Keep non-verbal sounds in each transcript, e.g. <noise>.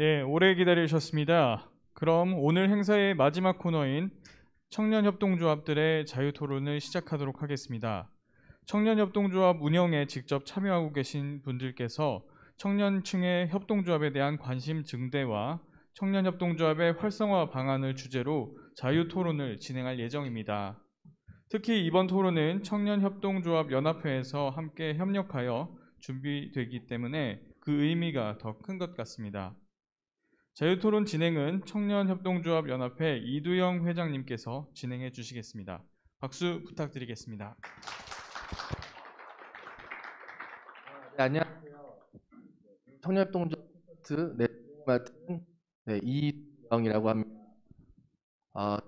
네, 오래 기다리셨습니다. 그럼 오늘 행사의 마지막 코너인 청년협동조합들의 자유토론을 시작하도록 하겠습니다. 청년협동조합 운영에 직접 참여하고 계신 분들께서 청년층의 협동조합에 대한 관심 증대와 청년협동조합의 활성화 방안을 주제로 자유토론을 진행할 예정입니다. 특히 이번 토론은 청년협동조합 연합회에서 함께 협력하여 준비되기 때문에 그 의미가 더 큰 것 같습니다. 자유토론 진행은 청년협동조합 연합회 이두영 회장님께서 진행해 주시겠습니다. 박수 부탁드리겠습니다. 네, 안녕하세요. 청년협동조합 네, 맡은 네, 이두영이라고 합니다. 아,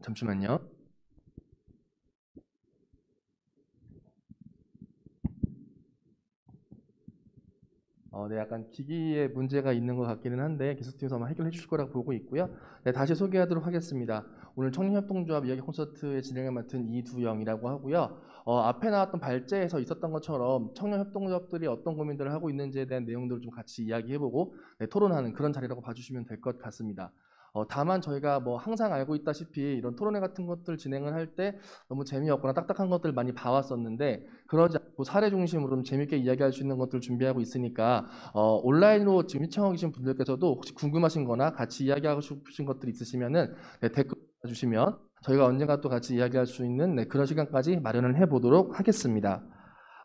잠시만요. 어, 네, 약간 기기에 문제가 있는 것 같기는 한데 기술팀에서 해결해 주실 거라고 보고 있고요. 네, 다시 소개하도록 하겠습니다. 오늘 청년협동조합 이야기 콘서트의 진행을 맡은 이두영이라고 하고요. 어, 앞에 나왔던 발제에서 있었던 것처럼 청년협동조합들이 어떤 고민들을 하고 있는지에 대한 내용들을 좀 같이 이야기해보고 네, 토론하는 그런 자리라고 봐주시면 될 것 같습니다. 어, 다만 저희가 뭐 항상 알고 있다시피 이런 토론회 같은 것들 진행을 할 때 너무 재미없거나 딱딱한 것들 많이 봐왔었는데 그러지 않고 사례 중심으로 좀 재밌게 이야기할 수 있는 것들 준비하고 있으니까 어, 온라인으로 지금 시청하고 계신 분들께서도 혹시 궁금하신 거나 같이 이야기하고 싶으신 것들 있으시면은 네, 댓글 주시면 저희가 언젠가 또 같이 이야기할 수 있는 네, 그런 시간까지 마련을 해보도록 하겠습니다.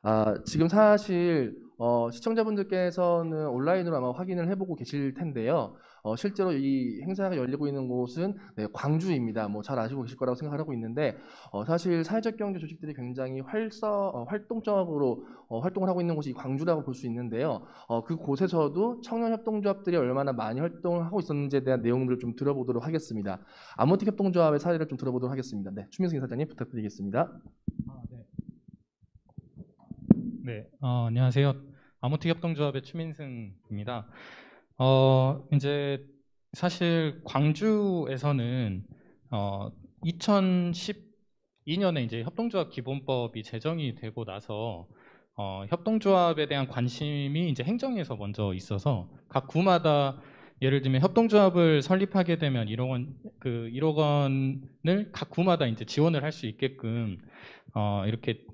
아, 지금 사실 어, 시청자분들께서는 온라인으로 아마 확인을 해보고 계실 텐데요. 어, 실제로 이 행사가 열리고 있는 곳은 네, 광주입니다. 뭐 잘 아시고 계실 거라고 생각하고 있는데 어, 사실 사회적 경제 조직들이 굉장히 활서 어, 활동적으로 어, 활동을 하고 있는 곳이 광주라고 볼 수 있는데요. 어, 그 곳에서도 청년 협동조합들이 얼마나 많이 활동을 하고 있었는지에 대한 내용들을 좀 들어보도록 하겠습니다. 아모틱 협동조합의 사례를 좀 들어보도록 하겠습니다. 네, 추민승 이사장님 부탁드리겠습니다. 아, 네. 네, 어, 안녕하세요. 아모틱 협동조합의 추민승입니다. 어, 이제 사실 광주에서는 어, 2012년에 이제 협동조합 기본법이 제정이 되고 나서 어, 협동조합에 대한 관심이 이제 행정에서 먼저 있어서 각 구마다 예를 들면 협동조합을 설립하게 되면 1억 원, 그 1억 원을 각 구마다 이제 지원을 할 수 있게끔 어, 이렇게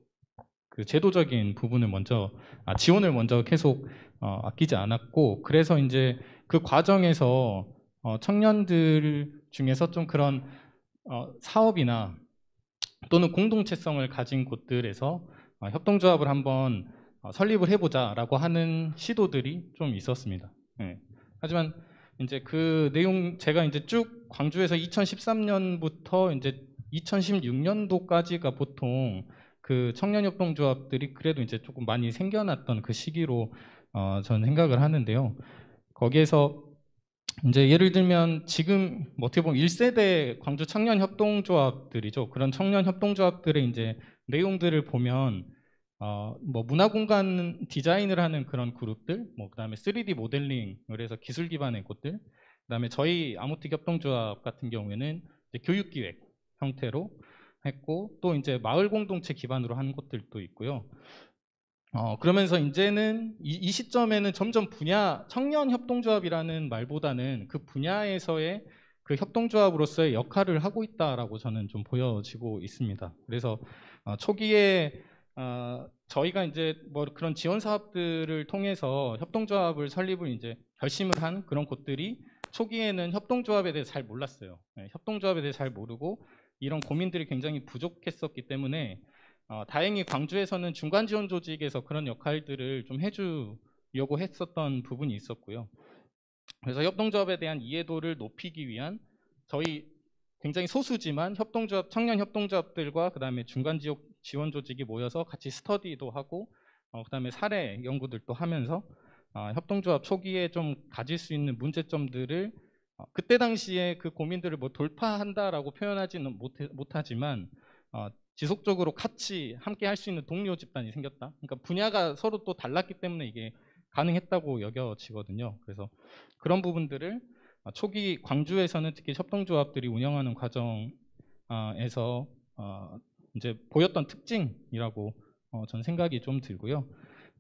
그 제도적인 부분을 먼저 아, 지원을 먼저 계속 어, 아끼지 않았고 그래서 이제 그 과정에서 어, 청년들 중에서 좀 그런 어, 사업이나 또는 공동체성을 가진 곳들에서 어, 협동조합을 한번 어, 설립을 해보자라고 하는 시도들이 좀 있었습니다. 네. 하지만 이제 그 내용 제가 이제 쭉 광주에서 2013년부터 이제 2016년도까지가 보통 그 청년협동조합들이 그래도 이제 조금 많이 생겨났던 그 시기로 어, 저는 생각을 하는데요. 거기에서 이제 예를 들면 지금 뭐 어떻게 보면 1세대 광주 청년 협동조합들이죠. 그런 청년 협동조합들의 이제 내용들을 보면 어, 뭐 문화 공간 디자인을 하는 그런 그룹들, 뭐 그다음에 3D 모델링을 해서 기술 기반의 곳들, 그다음에 저희 아무틱 협동조합 같은 경우에는 교육 기획 형태로 했고 또 이제 마을 공동체 기반으로 한 곳들도 있고요. 어, 그러면서 이제는 이, 이, 시점에는 점점 분야 청년 협동조합이라는 말보다는 그 분야에서의 그 협동조합으로서의 역할을 하고 있다라고 저는 좀 보여지고 있습니다. 그래서 어, 초기에 어, 저희가 이제 뭐 그런 지원 사업들을 통해서 협동조합을 설립을 이제 결심을 한 그런 곳들이 초기에는 협동조합에 대해 잘 몰랐어요. 네, 협동조합에 대해 잘 모르고 이런 고민들이 굉장히 부족했었기 때문에 어, 다행히 광주에서는 중간 지원 조직에서 그런 역할들을 좀 해주려고 했었던 부분이 있었고요. 그래서 협동조합에 대한 이해도를 높이기 위한 저희 굉장히 소수지만 협동조합 청년 협동조합들과 그다음에 중간 지역 지원 조직이 모여서 같이 스터디도 하고 어, 그다음에 사례 연구들도 하면서 어, 협동조합 초기에 좀 가질 수 있는 문제점들을 어, 그때 당시에 그 고민들을 뭐 돌파한다라고 표현하지는 못해, 못하지만 어, 지속적으로 같이 함께 할 수 있는 동료 집단이 생겼다. 그러니까 분야가 서로 또 달랐기 때문에 이게 가능했다고 여겨지거든요. 그래서 그런 부분들을 어, 초기 광주에서는 특히 협동조합들이 운영하는 과정에서 어, 이제 보였던 특징이라고 어, 전 생각이 좀 들고요.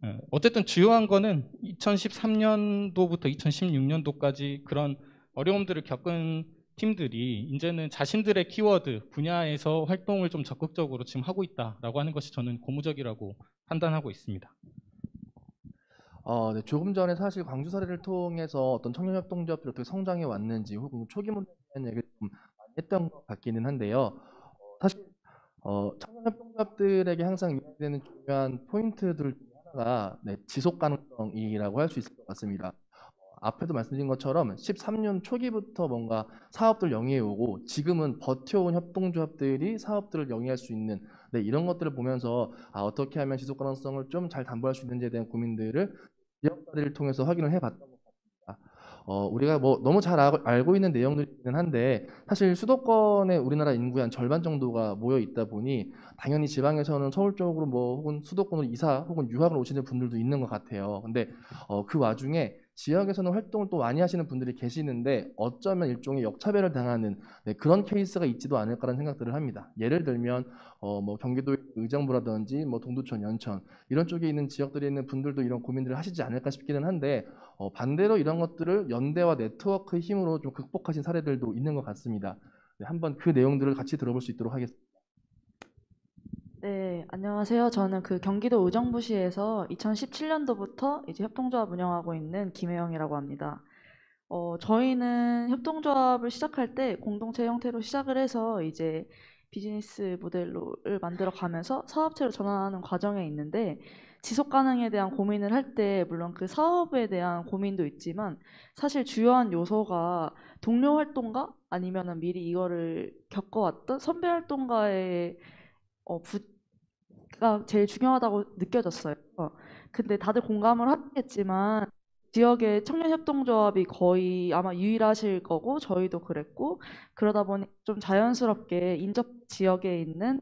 예, 어쨌든 주요한 거는 2013년도부터 2016년도까지 그런 어려움들을 겪은 팀들이 이제는 자신들의 키워드 분야에서 활동을 좀 적극적으로 지금 하고 있다라고 하는 것이 저는 고무적이라고 판단하고 있습니다. 어, 네, 조금 전에 사실 광주 사례를 통해서 어떤 청년협동조합들이 어떻게 성장해 왔는지 혹은 초기 문제에 얘기를 좀 많이 했던 것 같기는 한데요. 어, 사실 어, 청년협동조합들에게 항상 이야기되는 중요한 포인트들 중에 하나가 네, 지속 가능성이라고 할 수 있을 것 같습니다. 어, 앞에도 말씀드린 것처럼 13년 초기부터 뭔가 사업들 영위해 오고 지금은 버텨온 협동조합들이 사업들을 영위할 수 있는 네, 이런 것들을 보면서 아, 어떻게 하면 지속 가능성을 좀 잘 담보할 수 있는지에 대한 고민들을 지역 사례를 통해서 확인을 해봤던 것 같습니다. 어, 우리가 뭐 너무 잘 아- 알고 있는 내용들이긴 한데 사실 수도권에 우리나라 인구의 한 절반 정도가 모여 있다 보니 당연히 지방에서는 서울 쪽으로 뭐 혹은 수도권으로 이사 혹은 유학을 오시는 분들도 있는 것 같아요. 근데 어, 그 와중에 지역에서는 활동을 또 많이 하시는 분들이 계시는데 어쩌면 일종의 역차별을 당하는 네, 그런 케이스가 있지도 않을까라는 생각들을 합니다. 예를 들면 어, 뭐 경기도 의정부라든지 뭐 동두천, 연천 이런 쪽에 있는 지역들에 있는 분들도 이런 고민들을 하시지 않을까 싶기는 한데 어, 반대로 이런 것들을 연대와 네트워크의 힘으로 좀 극복하신 사례들도 있는 것 같습니다. 네, 한번 그 내용들을 같이 들어볼 수 있도록 하겠습니다. 네, 안녕하세요. 저는 그 경기도 의정부시에서 2017년도부터 이제 협동조합 운영하고 있는 김혜영이라고 합니다. 어, 저희는 협동조합을 시작할 때 공동체 형태로 시작을 해서 이제 비즈니스 모델로를 만들어 가면서 사업체로 전환하는 과정에 있는데 지속 가능에 대한 고민을 할 때 물론 그 사업에 대한 고민도 있지만 사실 주요한 요소가 동료 활동가 아니면은 미리 이거를 겪어왔던 선배 활동가의 어, 부가 제일 중요하다고 느껴졌어요. 근데 다들 공감을 하겠지만 지역의 청년협동조합이 거의 아마 유일하실 거고 저희도 그랬고 그러다 보니 좀 자연스럽게 인접 지역에 있는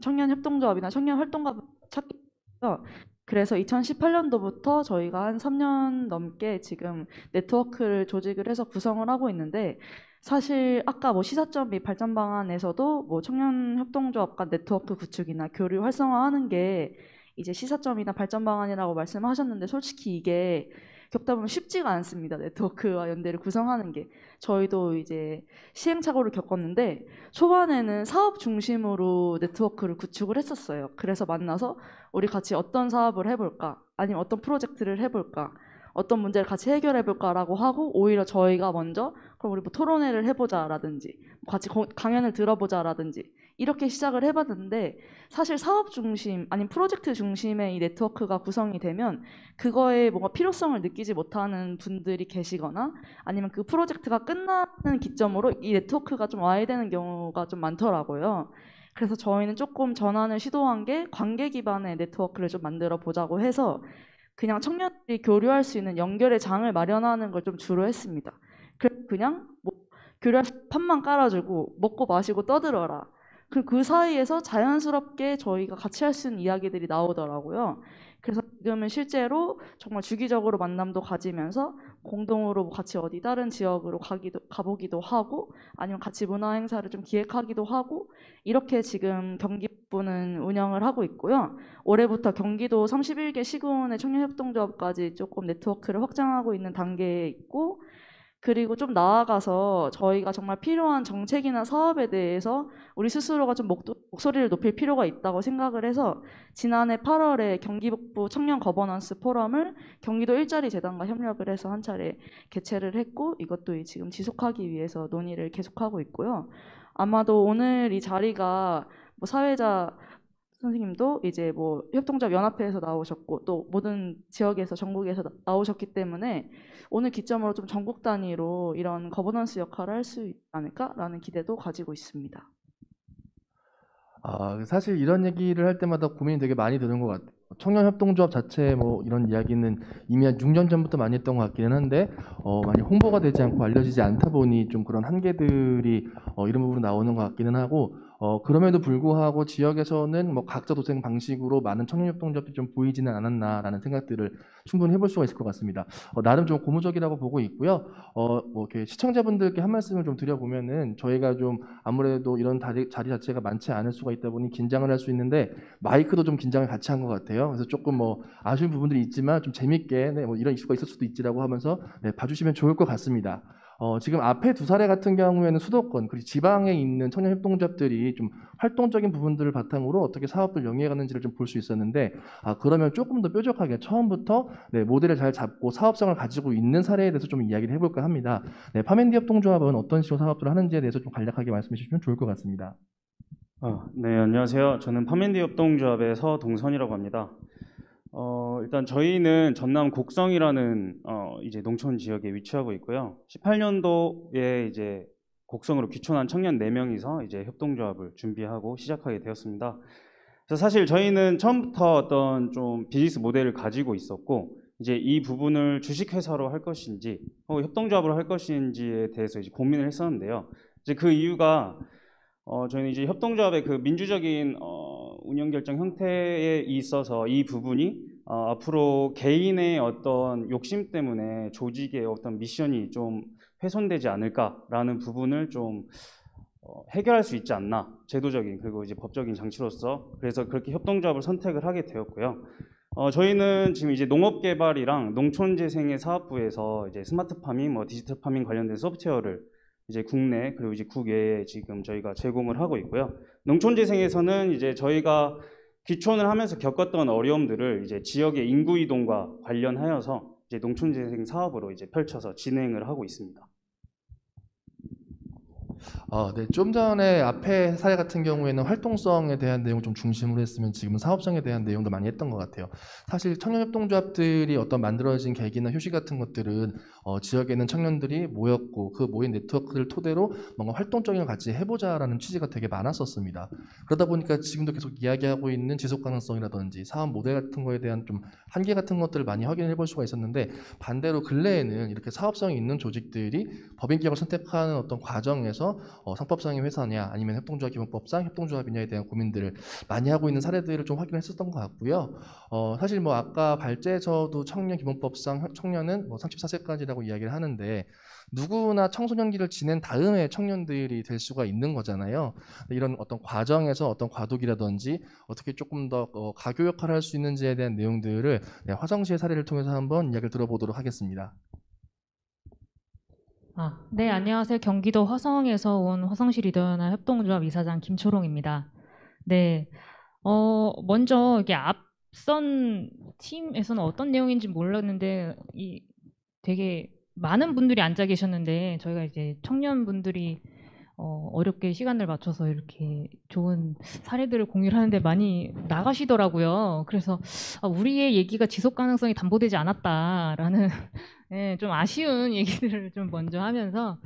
청년협동조합이나 청년활동가 찾기 요 그래서 2018년도부터 저희가 한 3년 넘게 지금 네트워크를 조직을 해서 구성을 하고 있는데 사실 아까 뭐 시사점 및 발전 방안에서도 뭐 청년 협동조합 간 네트워크 구축이나 교류 활성화하는 게 이제 시사점이나 발전 방안이라고 말씀하셨는데 솔직히 이게 겪다 보면 쉽지가 않습니다. 네트워크와 연대를 구성하는 게 저희도 이제 시행착오를 겪었는데 초반에는 사업 중심으로 네트워크를 구축을 했었어요. 그래서 만나서 우리 같이 어떤 사업을 해볼까 아니면 어떤 프로젝트를 해볼까 어떤 문제를 같이 해결해 볼까라고 하고 오히려 저희가 먼저 그럼 우리 뭐 토론회를 해보자라든지 같이 거- 강연을 들어보자라든지 이렇게 시작을 해봤는데 사실 사업 중심 아니면 프로젝트 중심의 이 네트워크가 구성이 되면 그거에 뭔가 필요성을 느끼지 못하는 분들이 계시거나 아니면 그 프로젝트가 끝나는 기점으로 이 네트워크가 좀 와야 되는 경우가 좀 많더라고요. 그래서 저희는 조금 전환을 시도한 게 관계 기반의 네트워크를 좀 만들어 보자고 해서 그냥 청년들이 교류할 수 있는 연결의 장을 마련하는 걸 좀 주로 했습니다. 그냥 뭐 교류할 수- 판만 깔아주고 먹고 마시고 떠들어라. 그, 그 사이에서 자연스럽게 저희가 같이 할 수 있는 이야기들이 나오더라고요. 그래서 지금은 실제로 정말 주기적으로 만남도 가지면서 공동으로 뭐 같이 어디 다른 지역으로 가기도 가보기도 하고 아니면 같이 문화 행사를 좀 기획하기도 하고 이렇게 지금 경기부는 운영을 하고 있고요. 올해부터 경기도 31개 시군의 청년협동조합까지 조금 네트워크를 확장하고 있는 단계에 있고 그리고 좀 나아가서 저희가 정말 필요한 정책이나 사업에 대해서 우리 스스로가 좀 목, 목소리를 높일 필요가 있다고 생각을 해서 지난해 8월에 경기북부 청년 거버넌스 포럼을 경기도 일자리 재단과 협력을 해서 한 차례 개최를 했고 이것도 지금 지속하기 위해서 논의를 계속하고 있고요. 아마도 오늘 이 자리가 뭐 사회자 선생님도 이제 뭐 협동조합 연합회에서 나오셨고 또 모든 지역에서 전국에서 나- 나오셨기 때문에 오늘 기점으로 좀 전국 단위로 이런 거버넌스 역할을 할 수 있지 않을까라는 기대도 가지고 있습니다. 아, 사실 이런 얘기를 할 때마다 고민이 되게 많이 드는 것 같아요. 청년 협동조합 자체 뭐 이런 이야기는 이미 한 6년 전부터 많이 했던 것 같기는 한데 어, 많이 홍보가 되지 않고 알려지지 않다 보니 좀 그런 한계들이 어, 이런 부분으로 나오는 것 같기는 하고 어, 그럼에도 불구하고 지역에서는 뭐 각자 도생 방식으로 많은 청년협동조합들이 좀 보이지는 않았나라는 생각들을 충분히 해볼 수가 있을 것 같습니다. 어, 나름 좀 고무적이라고 보고 있고요. 어, 뭐 이렇게 시청자분들께 한 말씀을 좀 드려보면은 저희가 좀 아무래도 이런 자리, 자리 자체가 많지 않을 수가 있다 보니 긴장을 할 수 있는데 마이크도 좀 긴장을 같이 한 것 같아요. 그래서 조금 뭐 아쉬운 부분들이 있지만 좀 재밌게 네, 뭐 이런 이슈가 있을 수도 있지라고 하면서 네, 봐주시면 좋을 것 같습니다. 어, 지금 앞에 두 사례 같은 경우에는 수도권 그리고 지방에 있는 청년 협동조합들이 좀 활동적인 부분들을 바탕으로 어떻게 사업을 영위해가는지를 좀 볼 수 있었는데 아 그러면 조금 더 뾰족하게 처음부터 네, 모델을 잘 잡고 사업성을 가지고 있는 사례에 대해서 좀 이야기를 해볼까 합니다. 네, 파맨디 협동조합은 어떤 식으로 사업들을 하는지에 대해서 좀 간략하게 말씀해 주시면 좋을 것 같습니다. 아, 네, 안녕하세요. 저는 파맨디 협동조합의 서동선이라고 합니다. 어, 일단 저희는 전남 곡성이라는 어, 이제 농촌 지역에 위치하고 있고요. 18년도에 이제 곡성으로 귀촌한 청년 4명이서 이제 협동조합을 준비하고 시작하게 되었습니다. 그래서 사실 저희는 처음부터 어떤 좀 비즈니스 모델을 가지고 있었고 이제 이 부분을 주식회사로 할 것인지 혹은 협동조합으로 할 것인지에 대해서 이제 고민을 했었는데요. 이제 그 이유가 어, 저희는 이제 협동조합의 그 민주적인 어, 운영 결정 형태에 있어서 이 부분이 어, 앞으로 개인의 어떤 욕심 때문에 조직의 어떤 미션이 좀 훼손되지 않을까라는 부분을 좀 어, 해결할 수 있지 않나 제도적인 그리고 이제 법적인 장치로서 그래서 그렇게 협동조합을 선택을 하게 되었고요. 어, 저희는 지금 이제 농업개발이랑 농촌재생의 사업부에서 이제 smart farming, 뭐 digital farming 관련된 소프트웨어를 이제 국내 그리고 이제 국외에 지금 저희가 제공을 하고 있고요. 농촌재생에서는 이제 저희가 귀촌을 하면서 겪었던 어려움들을 이제 지역의 인구 이동과 관련하여서 이제 농촌재생 사업으로 이제 펼쳐서 진행을 하고 있습니다. 어, 네, 좀 전에 앞에 사례 같은 경우에는 활동성에 대한 내용을 좀 중심으로 했으면 지금은 사업성에 대한 내용도 많이 했던 것 같아요. 사실 청년협동조합들이 어떤 만들어진 계기나 효시 같은 것들은 어, 지역에 있는 청년들이 모였고 그 모인 네트워크를 토대로 뭔가 활동적인 걸 같이 해보자라는 취지가 되게 많았었습니다. 그러다 보니까 지금도 계속 이야기하고 있는 지속 가능성이라든지 사업 모델 같은 거에 대한 좀 한계 같은 것들을 많이 확인해 볼 수가 있었는데 반대로 근래에는 이렇게 사업성이 있는 조직들이 법인 기업을 선택하는 어떤 과정에서 어, 상법상의 회사냐 아니면 협동조합 기본법상 협동조합이냐에 대한 고민들을 많이 하고 있는 사례들을 좀 확인했었던 것 같고요. 어, 사실 뭐 아까 발제에서도 청년 기본법상 혀- 청년은 뭐 34세까지라고 이야기를 하는데 누구나 청소년기를 지낸 다음에 청년들이 될 수가 있는 거잖아요. 이런 어떤 과정에서 어떤 과도기라든지 어떻게 조금 더 어, 가교 역할을 할 수 있는지에 대한 내용들을 네, 화성시의 사례를 통해서 한번 이야기를 들어보도록 하겠습니다. 아, 네, 안녕하세요. 경기도 화성에서 온 화성시 리더연합 협동조합 이사장 김초롱입니다. 네, 어, 먼저 이게 앞선 팀에서는 어떤 내용인지 몰랐는데 이 되게 많은 분들이 앉아 계셨는데 저희가 이제 청년분들이 어, 어렵게 시간을 맞춰서 이렇게 좋은 사례들을 공유를 하는데 많이 나가시더라고요. 그래서 아, 우리의 얘기가 지속 가능성이 담보되지 않았다라는 네, 좀 아쉬운 <laughs> 얘기들을 좀 먼저 하면서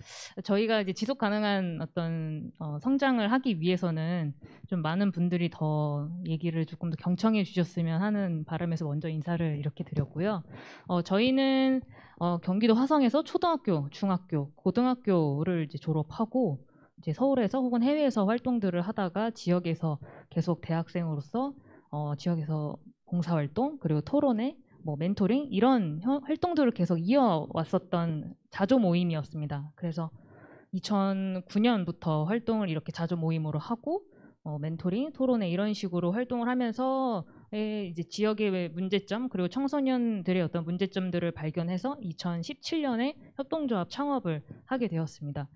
저희가 이제 지속 가능한 어떤 어, 성장을 하기 위해서는 좀 많은 분들이 더 얘기를 조금 더 경청해 주셨으면 하는 바람에서 먼저 인사를 이렇게 드렸고요. 어, 저희는 어, 경기도 화성에서 초등학교, 중학교, 고등학교를 이제 졸업하고 이제 서울에서 혹은 해외에서 활동들을 하다가 지역에서 계속 대학생으로서 어, 지역에서 봉사활동 그리고 토론회 뭐 멘토링 이런 혀- 활동들을 계속 이어왔었던 자조 모임이었습니다. 그래서 2009년부터 활동을 이렇게 자조 모임으로 하고 어, 멘토링, 토론회 이런 식으로 활동을 하면서 에, 이제 지역의 문제점 그리고 청소년들의 어떤 문제점들을 발견해서 2017년에 협동조합 창업을 하게 되었습니다.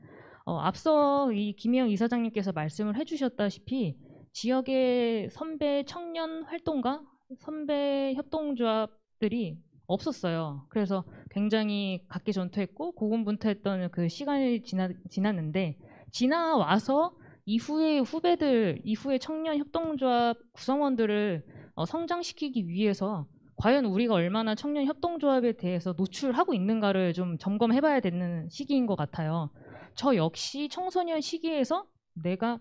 어, 앞서 이 김혜영 이사장님께서 말씀을 해주셨다시피 지역의 선배 청년 활동가, 선배 협동조합 들이 없었어요. 그래서 굉장히 각계전투했고 고군분투했던 그 시간이 지나, 지났는데 지나와서 이후에 후배들, 이후에 청년 협동조합 구성원들을 어, 성장시키기 위해서 과연 우리가 얼마나 청년 협동조합에 대해서 노출하고 있는가를 좀 점검해봐야 되는 시기인 것 같아요. 저 역시 청소년 시기에서 내가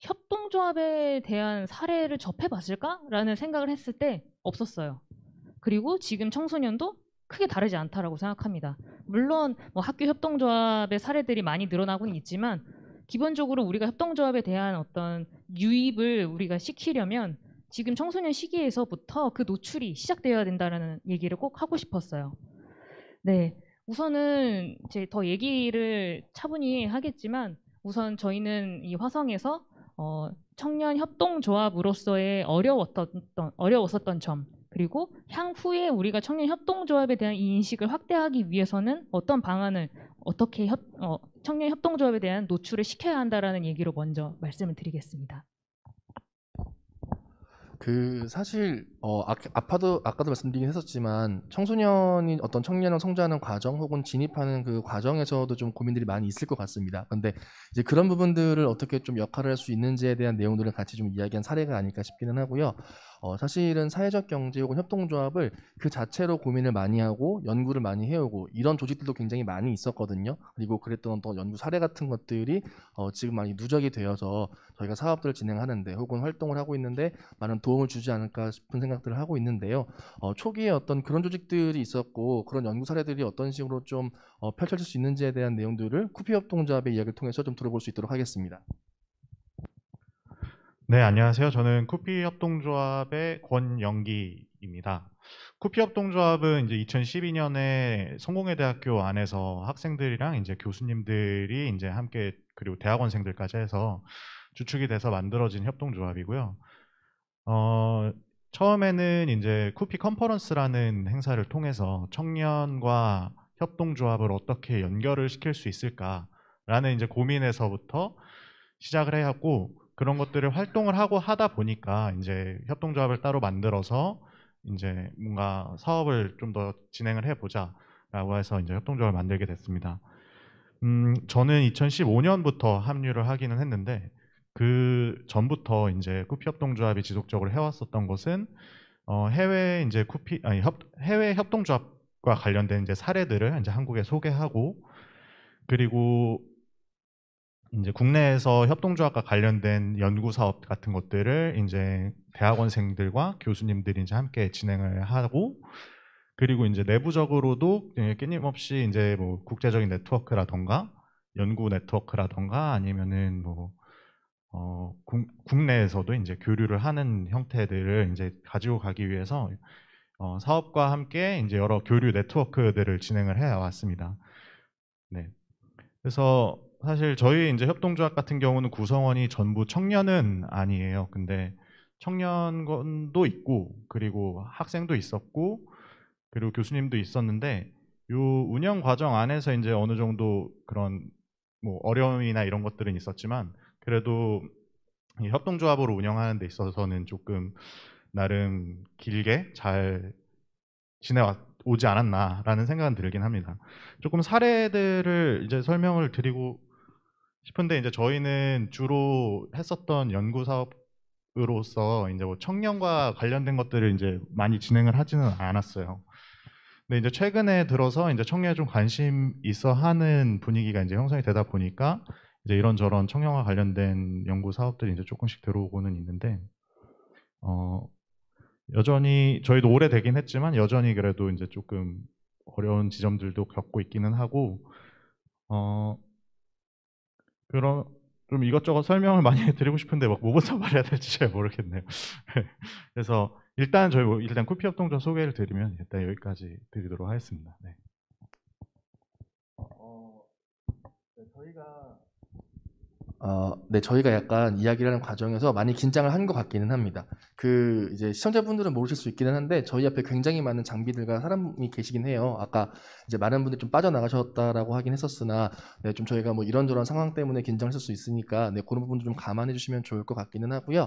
협동조합에 대한 사례를 접해봤을까라는 생각을 했을 때 없었어요. 그리고 지금 청소년도 크게 다르지 않다라고 생각합니다. 물론 뭐 학교 협동조합의 사례들이 많이 늘어나고는 있지만 기본적으로 우리가 협동조합에 대한 어떤 유입을 우리가 시키려면 지금 청소년 시기에서부터 그 노출이 시작되어야 된다는 얘기를 꼭 하고 싶었어요. 네. 우선은 이제 더 얘기를 차분히 하겠지만 우선 저희는 이 화성에서 어, 청년 협동조합으로서의 어려웠던 어려웠었던 점 그리고 향후에 우리가 청년 협동조합에 대한 이 인식을 확대하기 위해서는 어떤 방안을 어떻게 협, 어, 청년 협동조합에 대한 노출을 시켜야 한다라는 얘기로 먼저 말씀을 드리겠습니다. 그 사실 어 아, 아까도 아까도 말씀드리긴 했었지만 청소년이 어떤 청년을 성장하는 과정 혹은 진입하는 그 과정에서도 좀 고민들이 많이 있을 것 같습니다. 근데 이제 그런 부분들을 어떻게 좀 역할을 할 수 있는지에 대한 내용들을 같이 좀 이야기한 사례가 아닐까 싶기는 하고요. 어 사실은 사회적 경제 혹은 협동조합을 그 자체로 고민을 많이 하고 연구를 많이 해오고 이런 조직들도 굉장히 많이 있었거든요. 그리고 그랬던 또 연구 사례 같은 것들이 어 지금 많이 누적이 되어서 저희가 사업들을 진행하는데 혹은 활동을 하고 있는데 많은 도움을 주지 않을까 싶은 생각 들을 하고 있는데요. 어, 초기에 어떤 그런 조직들이 있었고 그런 연구 사례들이 어떤 식으로 좀 어, 펼쳐질 수 있는지에 대한 내용들을 쿠피 협동조합의 이야기를 통해서 좀 들어볼 수 있도록 하겠습니다. 네, 안녕하세요. 저는 쿠피 협동조합의 권영기입니다. 쿠피 협동조합은 이제 2012년에 성공회 대학교 안에서 학생들이랑 이제 교수님들이 이제 함께 그리고 대학원생들까지 해서 주축이 돼서 만들어진 협동조합이고요. 어, 처음에는 이제 쿠피 컨퍼런스라는 행사를 통해서 청년과 협동조합을 어떻게 연결을 시킬 수 있을까라는 이제 고민에서부터 시작을 해왔고 그런 것들을 활동을 하고 하다 보니까 이제 협동조합을 따로 만들어서 이제 뭔가 사업을 좀 더 진행을 해보자라고 해서 이제 협동조합을 만들게 됐습니다. 음, 저는 2015년부터 합류를 하기는 했는데 그 전부터 이제 쿠피 협동조합이 지속적으로 해왔었던 것은 어, 해외 이제 쿠피 아니 협, 해외 협동조합과 관련된 이제 사례들을 이제 한국에 소개하고 그리고 이제 국내에서 협동조합과 관련된 연구 사업 같은 것들을 이제 대학원생들과 교수님들이 이제 함께 진행을 하고 그리고 이제 내부적으로도 예, 끊임없이 이제 뭐 국제적인 네트워크라던가 연구 네트워크라던가 아니면은 뭐 어, 국, 국내에서도 이제 교류를 하는 형태들을 이제 가지고 가기 위해서 어, 사업과 함께 이제 여러 교류 네트워크들을 진행을 해 왔습니다. 네. 그래서 사실 저희 이제 협동조합 같은 경우는 구성원이 전부 청년은 아니에요. 근데 청년도 있고 그리고 학생도 있었고 그리고 교수님도 있었는데 요 운영 과정 안에서 이제 어느 정도 그런 뭐 어려움이나 이런 것들은 있었지만 그래도 이 협동조합으로 운영하는 데 있어서는 조금 나름 길게 잘 지내오지 않았나라는 생각은 들긴 합니다. 조금 사례들을 이제 설명을 드리고 싶은데 이제 저희는 주로 했었던 연구 사업으로서 이제 뭐 청년과 관련된 것들을 이제 많이 진행을 하지는 않았어요. 근데 이제 최근에 들어서 이제 청년에 좀 관심 있어 하는 분위기가 이제 형성이 되다 보니까 이제 이런저런 청년과 관련된 연구 사업들이 이제 조금씩 들어오고는 있는데 어 여전히 저희도 오래되긴 했지만 여전히 그래도 이제 조금 어려운 지점들도 겪고 있기는 하고 어 그런 좀 이것저것 설명을 많이 <laughs> 드리고 싶은데 막 뭐부터 <laughs> 말해야 될지 잘 모르겠네요. <laughs> 그래서 일단 저희 뭐 일단 쿠피 협동조 소개를 드리면 일단 여기까지 드리도록 하겠습니다. 네. 어, 네, 저희가 어, 네, 저희가 약간 이야기를 하는 과정에서 많이 긴장을 한 것 같기는 합니다. 그 이제 시청자분들은 모르실 수 있기는 한데 저희 앞에 굉장히 많은 장비들과 사람이 계시긴 해요. 아까 이제 많은 분들이 좀 빠져나가셨다라고 하긴 했었으나 네, 좀 저희가 뭐 이런저런 상황 때문에 긴장했을 수 있으니까 네, 그런 부분도 좀 감안해 주시면 좋을 것 같기는 하고요.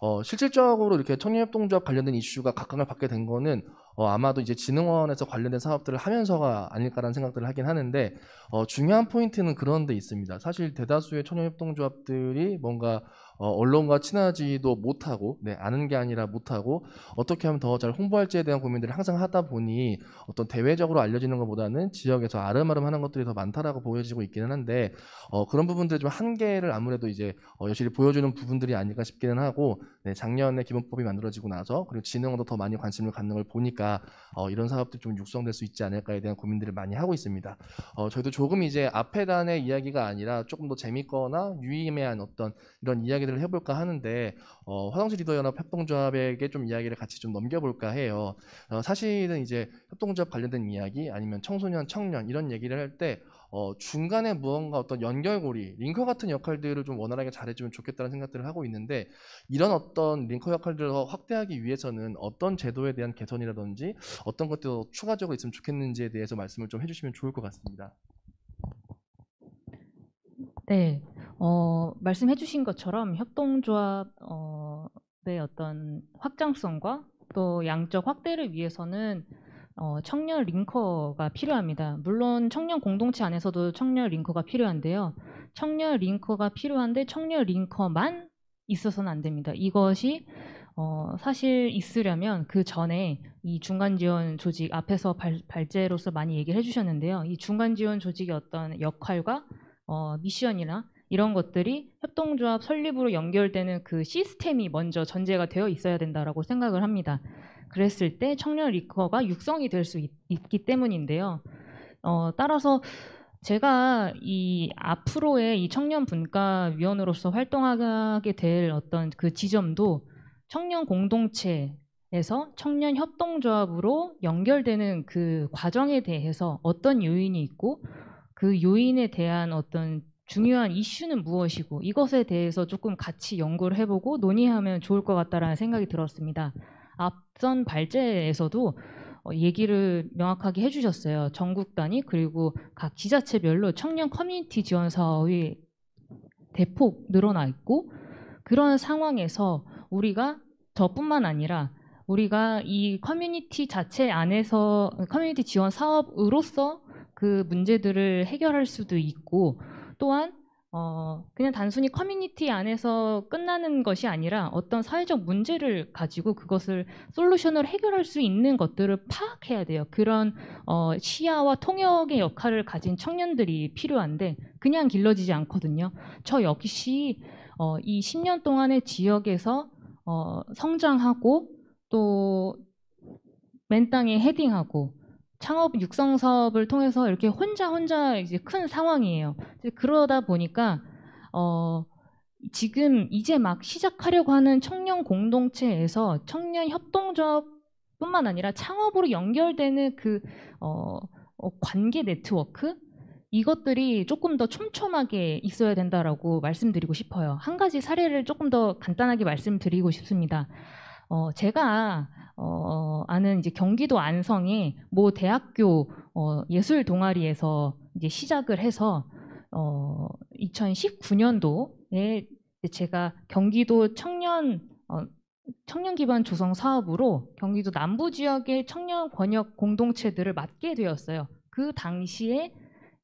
어, 실질적으로 이렇게 청년협동조합 관련된 이슈가 각광을 받게 된 거는 어, 아마도 이제 진흥원에서 관련된 사업들을 하면서가 아닐까라는 생각들을 하긴 하는데 어, 중요한 포인트는 그런 데 있습니다. 사실 대다수의 청년협동조합들이 뭔가 어, 언론과 친하지도 못하고 네, 아는 게 아니라 못하고 어떻게 하면 더 잘 홍보할지에 대한 고민들을 항상 하다 보니 어떤 대외적으로 알려지는 것보다는 지역에서 아름아름 하는 것들이 더 많다라고 보여지고 있기는 한데 어, 그런 부분들 좀 한계를 아무래도 이제 어, 여실히 보여주는 부분들이 아닐까 싶기는 하고 네, 작년에 기본법이 만들어지고 나서 그리고 진흥도 더 많이 관심을 갖는 걸 보니까 어, 이런 사업들이 좀 육성될 수 있지 않을까에 대한 고민들을 많이 하고 있습니다. 어, 저희도 조금 이제 앞에 단의 이야기가 아니라 조금 더 재밌거나 유의미한 어떤 이런 이야기 들을 해볼까 하는데 어, 화성시 리더 연합 협동조합에게 좀 이야기를 같이 좀 넘겨볼까 해요. 어, 사실은 이제 협동조합 관련된 이야기 아니면 청소년, 청년 이런 얘기를 할때 어, 중간에 무언가 어떤 연결고리, 링커 같은 역할들을 좀 원활하게 잘해주면 좋겠다는 생각들을 하고 있는데 이런 어떤 링커 역할들을 더 확대하기 위해서는 어떤 제도에 대한 개선이라든지 어떤 것들이 더 추가적으로 있으면 좋겠는지에 대해서 말씀을 좀 해주시면 좋을 것 같습니다. 네, 어, 말씀해주신 것처럼 협동조합의 어떤 확장성과 또 양적 확대를 위해서는 어, 청년 링커가 필요합니다. 물론 청년 공동체 안에서도 청년 링커가 필요한데요. 청년 링커가 필요한데 청년 링커만 있어서는 안 됩니다. 이것이 어, 사실 있으려면 그 전에 이 중간 지원 조직 앞에서 발, 발제로서 많이 얘기를 해주셨는데요. 이 중간 지원 조직의 어떤 역할과 어, 미션이나 이런 것들이 협동조합 설립으로 연결되는 그 시스템이 먼저 전제가 되어 있어야 된다라고 생각을 합니다. 그랬을 때 청년 리커가 육성이 될 수 있기 때문인데요. 어, 따라서 제가 이 앞으로의 이 청년 분과 위원으로서 활동하게 될 어떤 그 지점도 청년 공동체에서 청년 협동조합으로 연결되는 그 과정에 대해서 어떤 요인이 있고 그 요인에 대한 어떤 중요한 이슈는 무엇이고 이것에 대해서 조금 같이 연구를 해보고 논의하면 좋을 것 같다라는 생각이 들었습니다. 앞선 발제에서도 어, 얘기를 명확하게 해주셨어요. 전국 단위 그리고 각 지자체별로 청년 커뮤니티 지원 사업이 대폭 늘어나 있고 그런 상황에서 우리가 저뿐만 아니라 우리가 이 커뮤니티 자체 안에서 커뮤니티 지원 사업으로서 그 문제들을 해결할 수도 있고 또한 어, 그냥 단순히 커뮤니티 안에서 끝나는 것이 아니라 어떤 사회적 문제를 가지고 그것을 솔루션을 해결할 수 있는 것들을 파악해야 돼요. 그런 어, 시야와 통역의 역할을 가진 청년들이 필요한데 그냥 길러지지 않거든요. 저 역시 어, 이 10년 동안의 지역에서 어, 성장하고 또 맨땅에 헤딩하고 창업 육성 사업을 통해서 이렇게 혼자 혼자 이제 큰 상황이에요. 그러다 보니까 어 지금 이제 막 시작하려고 하는 청년 공동체에서 청년 협동조합뿐만 아니라 창업으로 연결되는 그 어, 어, 관계 네트워크 이것들이 조금 더 촘촘하게 있어야 된다라고 말씀드리고 싶어요. 한 가지 사례를 조금 더 간단하게 말씀드리고 싶습니다. 어, 제가 어, 아는 이제 경기도 안성의 모 대학교 어, 예술 동아리에서 이제 시작을 해서 어, 2019년도에 제가 경기도 청년 어, 청년 기반 조성 사업으로 경기도 남부 지역의 청년 권역 공동체들을 맡게 되었어요. 그 당시에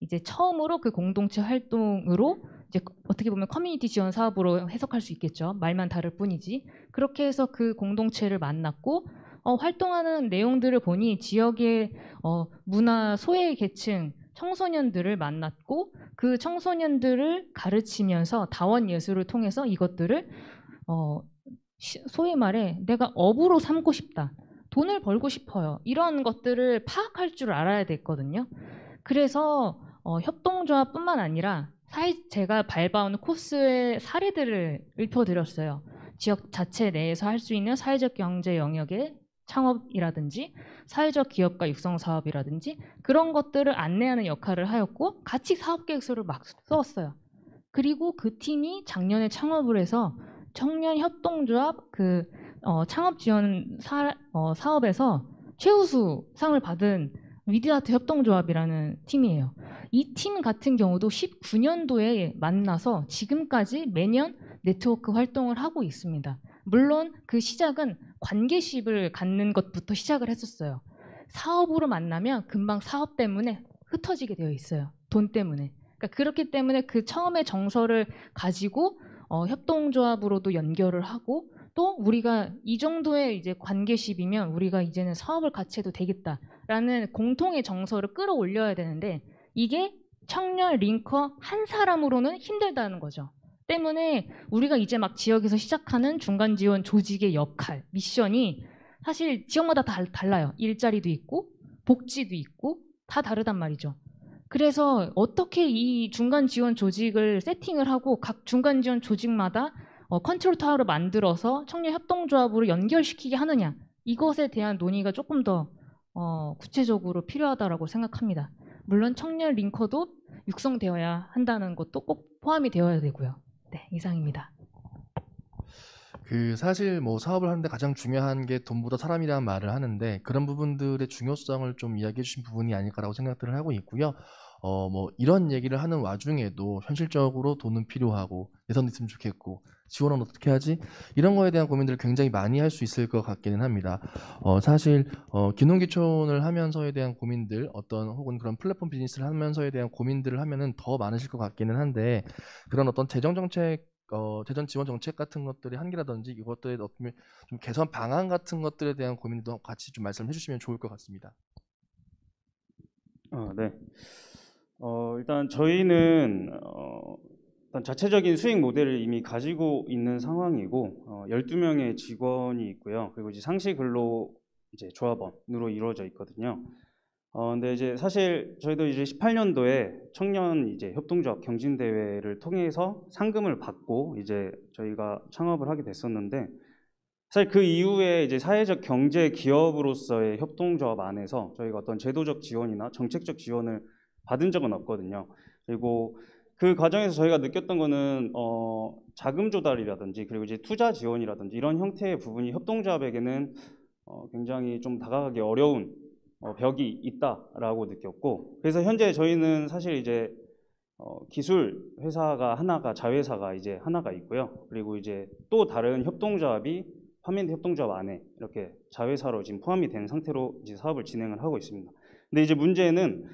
이제 처음으로 그 공동체 활동으로 이제 어떻게 보면 커뮤니티 지원 사업으로 해석할 수 있겠죠. 말만 다를 뿐이지. 그렇게 해서 그 공동체를 만났고 어, 활동하는 내용들을 보니 지역의 어, 문화 소외 계층 청소년들을 만났고 그 청소년들을 가르치면서 다원 예술을 통해서 이것들을 어, 소위 말해 내가 업으로 삼고 싶다. 돈을 벌고 싶어요. 이런 것들을 파악할 줄 알아야 됐거든요. 그래서 어, 협동조합뿐만 아니라 사회, 제가 밟아온 코스의 사례들을 읊어드렸어요. 지역 자체 내에서 할 수 있는 사회적 경제 영역의 창업이라든지 사회적 기업가 육성 사업이라든지 그런 것들을 안내하는 역할을 하였고 같이 사업 계획서를 막 썼어요. 그리고 그 팀이 작년에 창업을 해서 청년 협동조합 그 어, 창업 지원 사, 어, 사업에서 최우수 상을 받은 위드아트 협동조합이라는 팀이에요. 이 팀 같은 경우도 19년도에 만나서 지금까지 매년 네트워크 활동을 하고 있습니다. 물론 그 시작은 관계십을 갖는 것부터 시작을 했었어요. 사업으로 만나면 금방 사업 때문에 흩어지게 되어 있어요. 돈 때문에. 그러니까 그렇기 때문에 그 처음에 정서를 가지고 어, 협동조합으로도 연결을 하고 또 우리가 이 정도의 이제 관계십이면 우리가 이제는 사업을 같이 해도 되겠다라는 공통의 정서를 끌어올려야 되는데 이게 청년 링커 한 사람으로는 힘들다는 거죠. 때문에 우리가 이제 막 지역에서 시작하는 중간 지원 조직의 역할, 미션이 사실 지역마다 다 달라요. 일자리도 있고 복지도 있고 다 다르단 말이죠. 그래서 어떻게 이 중간 지원 조직을 세팅을 하고 각 중간 지원 조직마다 어, 컨트롤 타워를 만들어서 청년 협동조합으로 연결시키게 하느냐 이것에 대한 논의가 조금 더 어, 구체적으로 필요하다라고 생각합니다. 물론 청년 링커도 육성되어야 한다는 것도 꼭 포함이 되어야 되고요. 네, 이상입니다. 그 사실 뭐 사업을 하는데 가장 중요한 게 돈보다 사람이라는 말을 하는데 그런 부분들의 중요성을 좀 이야기해 주신 부분이 아닐까라고 생각들을 하고 있고요. 어 뭐 이런 얘기를 하는 와중에도 현실적으로 돈은 필요하고 예산도 있으면 좋겠고 지원은 어떻게 하지? 이런 거에 대한 고민들을 굉장히 많이 할 수 있을 것 같기는 합니다. 어 사실 어 기농기촌을 하면서에 대한 고민들 어떤 혹은 그런 플랫폼 비즈니스를 하면서에 대한 고민들을 하면은 더 많으실 것 같기는 한데 그런 어떤 재정 정책 어, 재정 지원 정책 같은 것들의 한계라든지 이것들에 어떤 좀 개선 방안 같은 것들에 대한 고민도 같이 좀 말씀해 주시면 좋을 것 같습니다. 어, 네. 어, 일단 저희는 어, 일단 자체적인 수익 모델을 이미 가지고 있는 상황이고 어, 12명의 직원이 있고요. 그리고 이제 상시 근로 이제 조합원으로 이루어져 있거든요. 어, 근데 이제 사실 저희도 이제 18년도에 청년 이제 협동조합 경진 대회를 통해서 상금을 받고 이제 저희가 창업을 하게 됐었는데 사실 그 이후에 이제 사회적 경제 기업으로서의 협동조합 안에서 저희가 어떤 제도적 지원이나 정책적 지원을 받은 적은 없거든요. 그리고 그 과정에서 저희가 느꼈던 거는 어, 자금 조달이라든지 그리고 이제 투자 지원이라든지 이런 형태의 부분이 협동조합에게는 어, 굉장히 좀 다가가기 어려운 어, 벽이 있다라고 느꼈고 그래서 현재 저희는 사실 이제 어, 기술 회사가 하나가 자회사가 이제 하나가 있고요. 그리고 이제 또 다른 협동조합이 파면드 협동조합 안에 이렇게 자회사로 지금 포함이 된 상태로 이제 사업을 진행을 하고 있습니다. 근데 이제 문제는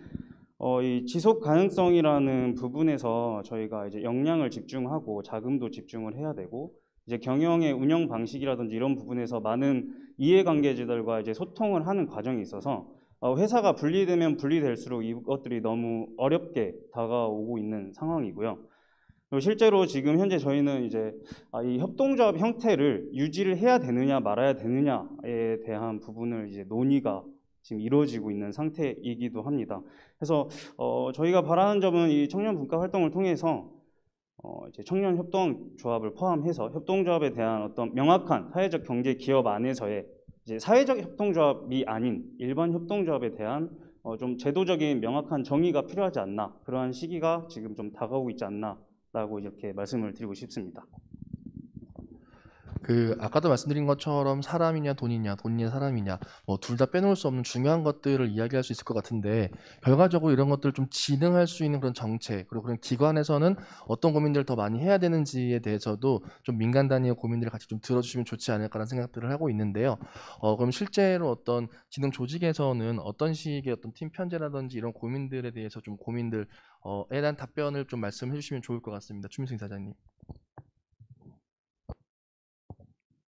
어, 이 지속 가능성이라는 부분에서 저희가 이제 역량을 집중하고 자금도 집중을 해야 되고 이제 경영의 운영 방식이라든지 이런 부분에서 많은 이해관계자들과 이제 소통을 하는 과정이 있어서 어, 회사가 분리되면 분리될수록 이것들이 너무 어렵게 다가오고 있는 상황이고요. 그리고 실제로 지금 현재 저희는 이제 아, 이 협동조합 형태를 유지를 해야 되느냐 말아야 되느냐에 대한 부분을 이제 논의가 지금 이루어지고 있는 상태이기도 합니다. 그래서 어, 저희가 바라는 점은 이 청년 분과 활동을 통해서 어, 이제 청년 협동 조합을 포함해서 협동조합에 대한 어떤 명확한 사회적 경제 기업 안에서의 이제 사회적 협동조합이 아닌 일반 협동조합에 대한 어, 좀 제도적인 명확한 정의가 필요하지 않나 그러한 시기가 지금 좀 다가오고 있지 않나라고 이렇게 말씀을 드리고 싶습니다. 그 아까도 말씀드린 것처럼 사람이냐 돈이냐 돈이냐 사람이냐 뭐 둘 다 빼놓을 수 없는 중요한 것들을 이야기할 수 있을 것 같은데 결과적으로 이런 것들을 좀 진행할 수 있는 그런 정책 그리고 그런 기관에서는 어떤 고민들을 더 많이 해야 되는지에 대해서도 좀 민간 단위의 고민들을 같이 좀 들어주시면 좋지 않을까라는 생각들을 하고 있는데요. 어 그럼 실제로 어떤 진흥 조직에서는 어떤 식의 어떤 팀 편제라든지 이런 고민들에 대해서 좀 고민들 어 에 대한 답변을 좀 말씀해 주시면 좋을 것 같습니다. 추민승 이사장님.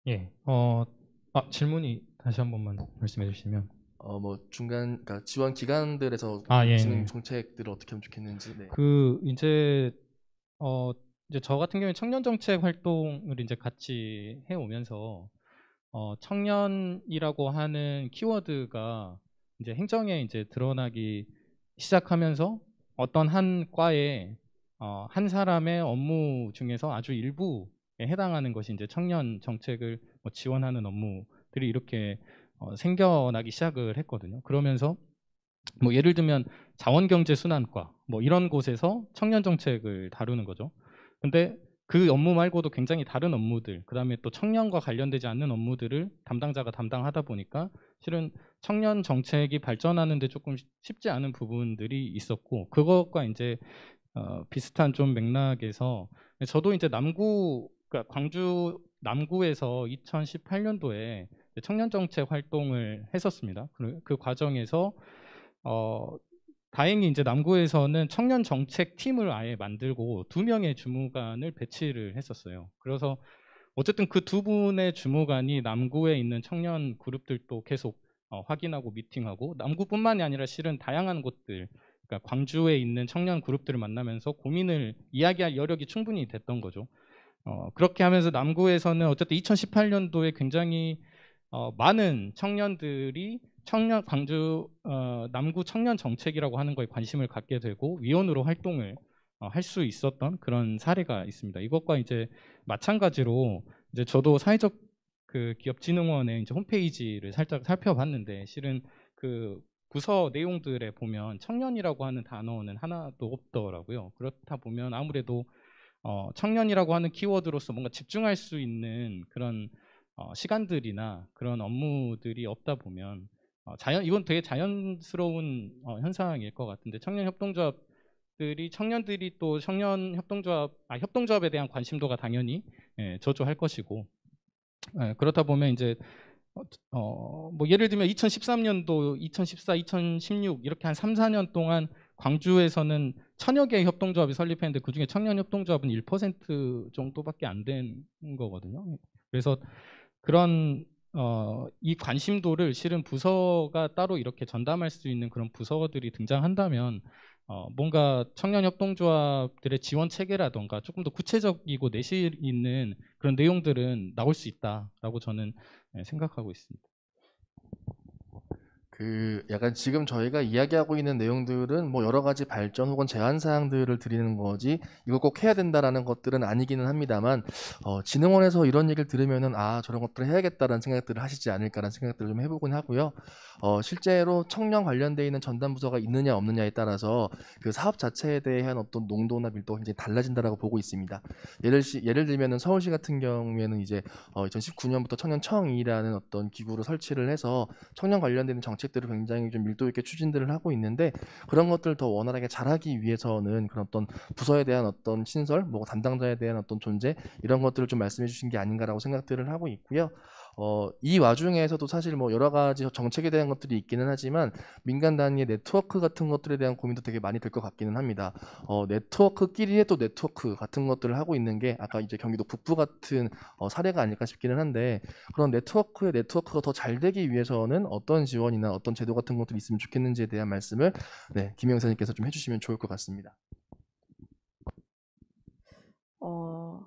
예. 어, 아, 질문이 다시 한 번만 말씀해 주시면. 어 뭐 중간 그러니까 지원 기관들에서 아, 예, 진행 예. 정책들을 어떻게 하면 좋겠는지 네. 그 이제 어 이제 저 같은 경우에 청년 정책 활동을 이제 같이 해 오면서 어 청년이라고 하는 키워드가 이제 행정에 이제 드러나기 시작하면서 어떤 한 과에 어, 한 사람의 업무 중에서 아주 일부에 해당하는 것이 이제 청년 정책을 뭐 지원하는 업무들이 이렇게 어, 생겨나기 시작을 했거든요. 그러면서 뭐 예를 들면 자원경제순환과 뭐 이런 곳에서 청년 정책을 다루는 거죠. 근데 그 업무 말고도 굉장히 다른 업무들, 그 다음에 또 청년과 관련되지 않는 업무들을 담당자가 담당하다 보니까 실은 청년 정책이 발전하는데 조금 쉽지 않은 부분들이 있었고 그것과 이제 어, 비슷한 좀 맥락에서 저도 이제 남구, 그러니까 광주 남구에서 2018년도에 청년 정책 활동을 했었습니다. 그, 그 과정에서 어, 다행히 이제 남구에서는 청년 정책 팀을 아예 만들고 두 명의 주무관을 배치를 했었어요. 그래서 어쨌든 그 두 분의 주무관이 남구에 있는 청년 그룹들도 계속 어, 확인하고 미팅하고 남구뿐만이 아니라 실은 다양한 곳들, 그러니까 광주에 있는 청년 그룹들을 만나면서 고민을 이야기할 여력이 충분히 됐던 거죠. 어, 그렇게 하면서 남구에서는 어쨌든 2018년도에 굉장히 어, 많은 청년들이 청년 광주 어, 남구 청년 정책이라고 하는 거에 관심을 갖게 되고 위원으로 활동을 어, 할 수 있었던 그런 사례가 있습니다. 이것과 이제 마찬가지로 이제 저도 사회적 그 기업진흥원의 이제 홈페이지를 살짝 살펴봤는데 실은 그 부서 내용들에 보면 청년이라고 하는 단어는 하나도 없더라고요. 그렇다 보면 아무래도 어, 청년이라고 하는 키워드로서 뭔가 집중할 수 있는 그런 어, 시간들이나 그런 업무들이 없다 보면 어, 자연 이건 되게 자연스러운 어, 현상일 것 같은데 청년 협동조합들이 청년들이 또 청년 협동조합 아 협동조합에 대한 관심도가 당연히 예, 저조할 것이고 예, 그렇다 보면 이제 어, 뭐 예를 들면 2013년도, 2014, 2016 이렇게 한 3, 4년 동안 광주에서는 천여 개의 협동조합이 설립했는데 그중에 청년 협동조합은 1% 정도밖에 안 된 거거든요. 그래서 그런 어, 이 관심도를 실은 부서가 따로 이렇게 전담할 수 있는 그런 부서들이 등장한다면 어, 뭔가 청년 협동조합들의 지원 체계라던가 조금 더 구체적이고 내실 있는 그런 내용들은 나올 수 있다라고 저는 예, 생각하고 있습니다. 그 약간 지금 저희가 이야기하고 있는 내용들은 뭐 여러 가지 발전 혹은 제한 사항들을 드리는 거지 이거 꼭 해야 된다라는 것들은 아니기는 합니다만 어, 진흥원에서 이런 얘기를 들으면은 아 저런 것들을 해야겠다라는 생각들을 하시지 않을까라는 생각들을 좀 해보곤 하고요. 어, 실제로 청년 관련돼 있는 전담 부서가 있느냐 없느냐에 따라서 그 사업 자체에 대한 어떤 농도나 밀도가 굉장히 달라진다라고 보고 있습니다. 예를 시, 예를 들면은 서울시 같은 경우에는 이제 어, 2019년부터 청년청이라는 어떤 기구를 설치를 해서 청년 관련되는 정책 들을 굉장히 좀 밀도 있게 추진들을 하고 있는데 그런 것들을 더 원활하게 잘하기 위해서는 그런 어떤 부서에 대한 어떤 신설, 뭐 담당자에 대한 어떤 존재 이런 것들을 좀 말씀해 주신 게 아닌가라고 생각들을 하고 있고요. 어, 이 와중에서도 사실 뭐 여러 가지 정책에 대한 것들이 있기는 하지만 민간 단위의 네트워크 같은 것들에 대한 고민도 되게 많이 될 것 같기는 합니다. 어, 네트워크끼리의 또 네트워크 같은 것들을 하고 있는 게 아까 이제 경기도 북부 같은 어, 사례가 아닐까 싶기는 한데 그런 네트워크의 네트워크가 더 잘 되기 위해서는 어떤 지원이나 어떤 제도 같은 것들이 있으면 좋겠는지에 대한 말씀을 네, 김영 사님께서 좀 해주시면 좋을 것 같습니다. 어,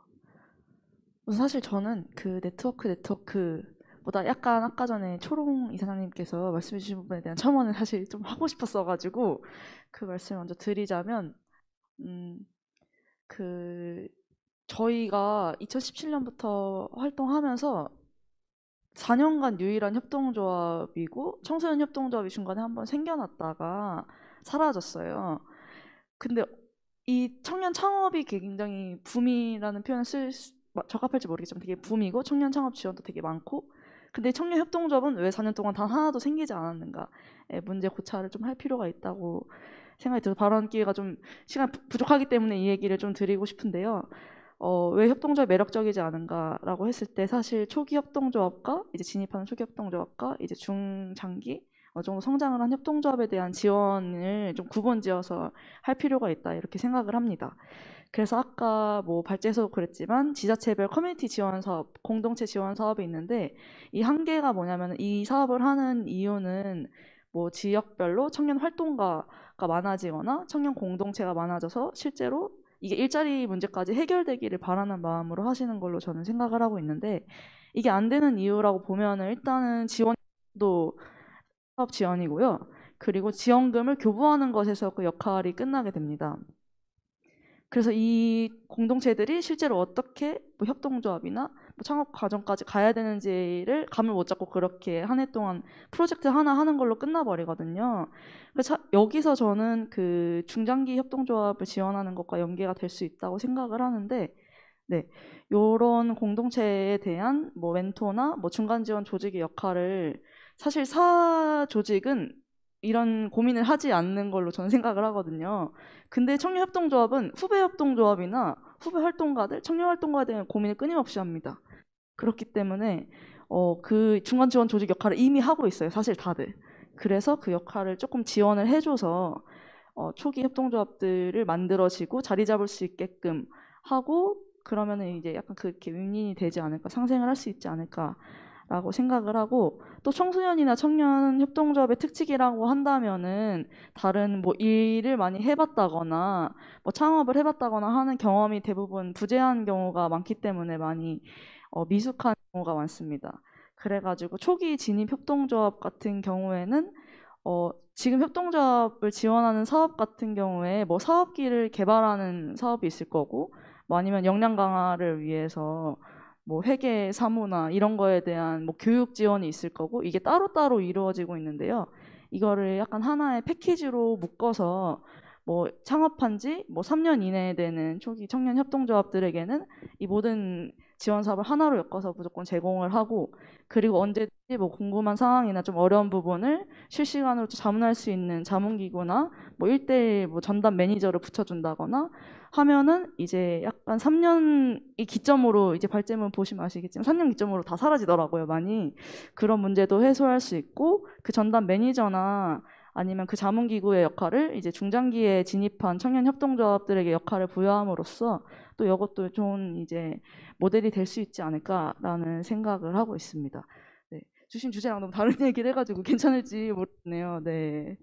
사실 저는 그 네트워크 네트워크보다 약간 아까 전에 초롱 이사장님께서 말씀해 주신 부분에 대한 첨언을 사실 좀 하고 싶었어가지고 그 말씀을 먼저 드리자면 음, 그 저희가 2017년부터 활동하면서 4년간 유일한 협동조합이고 청소년 협동조합이 중간에 한번 생겨났다가 사라졌어요. 근데 이 청년 창업이 굉장히 붐이라는 표현을 쓸 적합할지 모르겠지만 되게 붐이고 청년 창업 지원도 되게 많고 근데 청년 협동조합은 왜 4년 동안 단 하나도 생기지 않았는가의 문제 고찰을 좀 할 필요가 있다고 생각이 들어서 발언 기회가 좀 시간 부- 부족하기 때문에 이 얘기를 좀 드리고 싶은데요. 어, 왜 협동조합이 매력적이지 않은가라고 했을 때 사실 초기 협동조합과 이제 진입하는 초기 협동조합과 이제 중장기 어느 정도 성장을 한 협동조합에 대한 지원을 좀 구분지어서 할 필요가 있다 이렇게 생각을 합니다. 그래서 아까 뭐 발제에서도 그랬지만 지자체별 커뮤니티 지원 사업, 공동체 지원 사업이 있는데 이 한계가 뭐냐면 이 사업을 하는 이유는 뭐 지역별로 청년 활동가가 많아지거나 청년 공동체가 많아져서 실제로 이게 일자리 문제까지 해결되기를 바라는 마음으로 하시는 걸로 저는 생각을 하고 있는데 이게 안 되는 이유라고 보면은 일단은 지원도 사업 지원이고요. 그리고 지원금을 교부하는 것에서 그 역할이 끝나게 됩니다. 그래서 이 공동체들이 실제로 어떻게 뭐 협동조합이나 뭐 창업 과정까지 가야 되는지를 감을 못 잡고 그렇게 한 해 동안 프로젝트 하나 하는 걸로 끝나버리거든요. 그래서 차- 여기서 저는 그 중장기 협동조합을 지원하는 것과 연계가 될 수 있다고 생각을 하는데, 네, 이런 공동체에 대한 뭐 멘토나 뭐 중간 지원 조직의 역할을 사실 사 조직은 이런 고민을 하지 않는 걸로 저는 생각을 하거든요. 근데 청년협동조합은 후배 협동조합이나 후배 활동가들, 청년 활동가에 대한 고민을 끊임없이 합니다. 그렇기 때문에 어, 그 중간 지원 조직 역할을 이미 하고 있어요. 사실 다들. 그래서 그 역할을 조금 지원을 해줘서 어, 초기 협동조합들을 만들어지고 자리 잡을 수 있게끔 하고 그러면은 이제 약간 그렇게 윈윈이 되지 않을까 상생을 할 수 있지 않을까 라고 생각을 하고 또 청소년이나 청년 협동조합의 특징이라고 한다면은 다른 뭐 일을 많이 해봤다거나 뭐 창업을 해봤다거나 하는 경험이 대부분 부재한 경우가 많기 때문에 많이 어, 미숙한 경우가 많습니다. 그래가지고 초기 진입 협동조합 같은 경우에는 어, 지금 협동조합을 지원하는 사업 같은 경우에 뭐 사업기를 개발하는 사업이 있을 거고 뭐 아니면 역량 강화를 위해서 뭐 회계 사무나 이런 거에 대한 뭐 교육 지원이 있을 거고 이게 따로따로 이루어지고 있는데요. 이거를 약간 하나의 패키지로 묶어서 뭐 창업한 지 뭐 3년 이내에 되는 초기 청년 협동조합들에게는 이 모든 지원 사업을 하나로 엮어서 무조건 제공을 하고 그리고 언제든지 뭐 궁금한 상황이나 좀 어려운 부분을 실시간으로 자문할 수 있는 자문기구나 뭐 1대1 뭐 전담 매니저를 붙여준다거나 하면은 이제 약간 3년이 기점으로 이제 발제문 보시면 아시겠지만 3년 기점으로 다 사라지더라고요 많이 그런 문제도 해소할 수 있고 그 전담 매니저나 아니면 그 자문기구의 역할을 이제 중장기에 진입한 청년 협동조합들에게 역할을 부여함으로써 또 이것도 좋은 이제 모델이 될 수 있지 않을까라는 생각을 하고 있습니다. 네. 주신 주제랑 너무 다른 <laughs> 얘기를 해가지고 괜찮을지 모르겠네요. 네.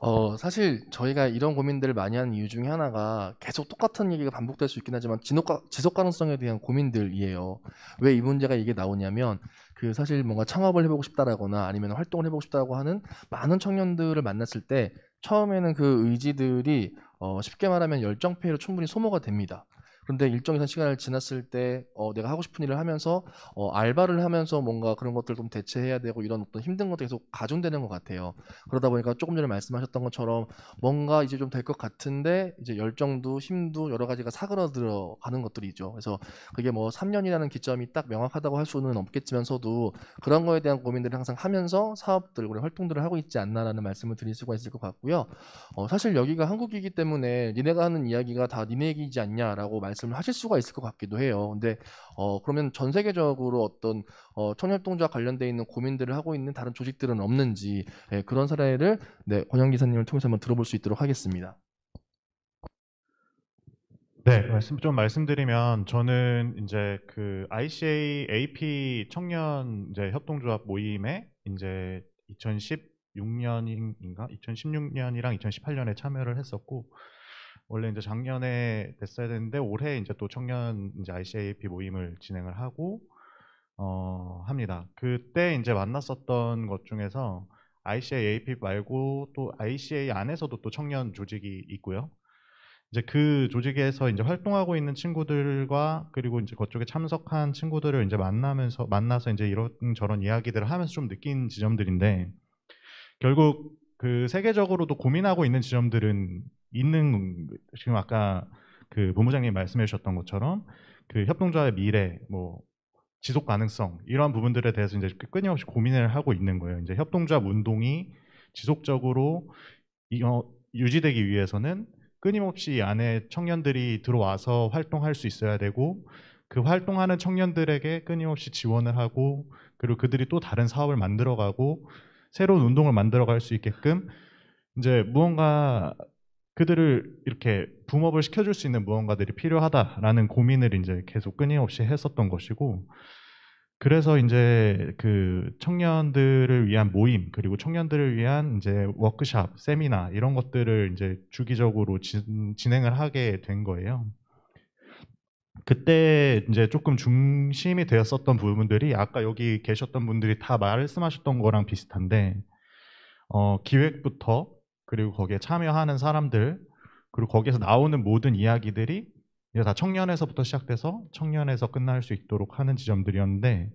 어, 사실 저희가 이런 고민들을 많이 하는 이유 중에 하나가 계속 똑같은 얘기가 반복될 수 있긴 하지만 지속, 가, 지속 가능성에 대한 고민들이에요. 왜 이 문제가 이게 나오냐면 그 사실 뭔가 창업을 해보고 싶다라거나 아니면 활동을 해보고 싶다고 하는 많은 청년들을 만났을 때 처음에는 그 의지들이 어, 쉽게 말하면 열정페이로 충분히 소모가 됩니다. 그런데 일정 이상 시간을 지났을 때 어, 내가 하고 싶은 일을 하면서 어, 알바를 하면서 뭔가 그런 것들 좀 대체해야 되고 이런 어떤 힘든 것도 계속 가중되는 것 같아요. 그러다 보니까 조금 전에 말씀하셨던 것처럼 뭔가 이제 좀 될 것 같은데 이제 열정도 힘도 여러 가지가 사그러들어 가는 것들이죠. 그래서 그게 뭐 3년이라는 기점이 딱 명확하다고 할 수는 없겠지만서도 그런 거에 대한 고민들을 항상 하면서 사업들, 우리 활동들을 하고 있지 않나라는 말씀을 드릴 수가 있을 것 같고요. 어, 사실 여기가 한국이기 때문에 니네가 하는 이야기가 다 니네 얘기지 않냐라고 말씀 을 하실 수가 있을 것 같기도 해요. 근데 어, 그러면 전 세계적으로 어떤 어, 청년협동조와 관련돼 있는 고민들을 하고 있는 다른 조직들은 없는지 예, 그런 사례를 네, 권영 기사님을 통해서 한번 들어볼 수 있도록 하겠습니다. 네, 말씀 좀 말씀드리면 저는 이제 그 ICA AP 청년 이제 협동조합 모임에 이제 2016년인가 2016년이랑 2018년에 참여를 했었고 원래 이제 작년에 됐어야 되는데 올해 이제 또 청년 이제 ICAP 모임을 진행을 하고 어 합니다. 그때 이제 만났었던 것 중에서 ICAP 말고 또 ICA 안에서도 또 청년 조직이 있고요. 이제 그 조직에서 이제 활동하고 있는 친구들과 그리고 이제 그쪽에 참석한 친구들을 이제 만나면서 만나서 이제 이런 저런 이야기들을 하면서 좀 느낀 지점들인데 결국 그 세계적으로도 고민하고 있는 지점들은 있는 지금 아까 그 본부장님 말씀해 주셨던 것처럼 그 협동조합의 미래 뭐 지속 가능성 이러한 부분들에 대해서 이제 끊임없이 고민을 하고 있는 거예요. 이제 협동조합 운동이 지속적으로 이- 어, 유지되기 위해서는 끊임없이 이 안에 청년들이 들어와서 활동할 수 있어야 되고 그 활동하는 청년들에게 끊임없이 지원을 하고 그리고 그들이 또 다른 사업을 만들어가고 새로운 운동을 만들어갈 수 있게끔 이제 무언가 그들을 이렇게 붐업을 시켜줄 수 있는 무언가들이 필요하다라는 고민을 이제 계속 끊임없이 했었던 것이고 그래서 이제 그 청년들을 위한 모임 그리고 청년들을 위한 이제 워크샵, 세미나 이런 것들을 이제 주기적으로 진, 진행을 하게 된 거예요. 그때 이제 조금 중심이 되었었던 부분들이 아까 여기 계셨던 분들이 다 말씀하셨던 거랑 비슷한데 어, 기획부터 그리고 거기에 참여하는 사람들 그리고 거기에서 나오는 모든 이야기들이 이제 다 청년에서부터 시작돼서 청년에서 끝날 수 있도록 하는 지점들이었는데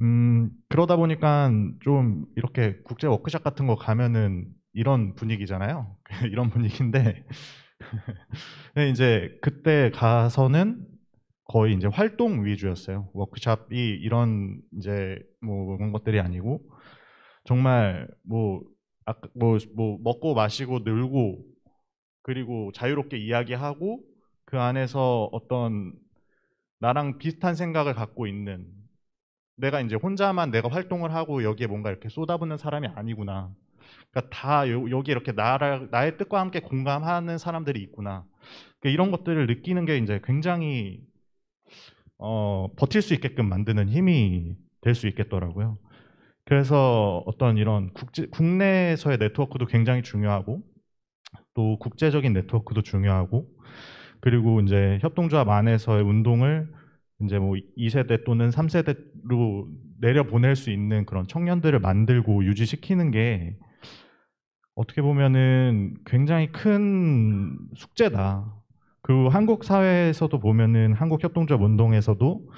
음, 그러다 보니까 좀 이렇게 국제 워크샵 같은 거 가면은 이런 분위기잖아요. <laughs> 이런 분위기인데 근데 <laughs> 이제 그때 가서는 거의 이제 활동 위주였어요. 워크샵이 이런 이제 뭐 그런 것들이 아니고 정말 뭐 아까 뭐, 뭐 먹고 마시고 놀고 그리고 자유롭게 이야기하고 그 안에서 어떤 나랑 비슷한 생각을 갖고 있는 내가 이제 혼자만 내가 활동을 하고 여기에 뭔가 이렇게 쏟아붓는 사람이 아니구나. 그러니까 다 요- 여기 이렇게 나라, 나의 뜻과 함께 공감하는 사람들이 있구나. 그러니까 이런 것들을 느끼는 게 이제 굉장히 어, 버틸 수 있게끔 만드는 힘이 될 수 있겠더라고요. 그래서 어떤 이런 국제, 국내에서의 네트워크도 굉장히 중요하고 또 국제적인 네트워크도 중요하고 그리고 이제 협동조합 안에서의 운동을 이제 뭐 2세대 또는 3세대로 내려 보낼 수 있는 그런 청년들을 만들고 유지시키는 게 어떻게 보면은 굉장히 큰 숙제다. 그 한국 사회에서도 보면은 한국 협동조합 운동에서도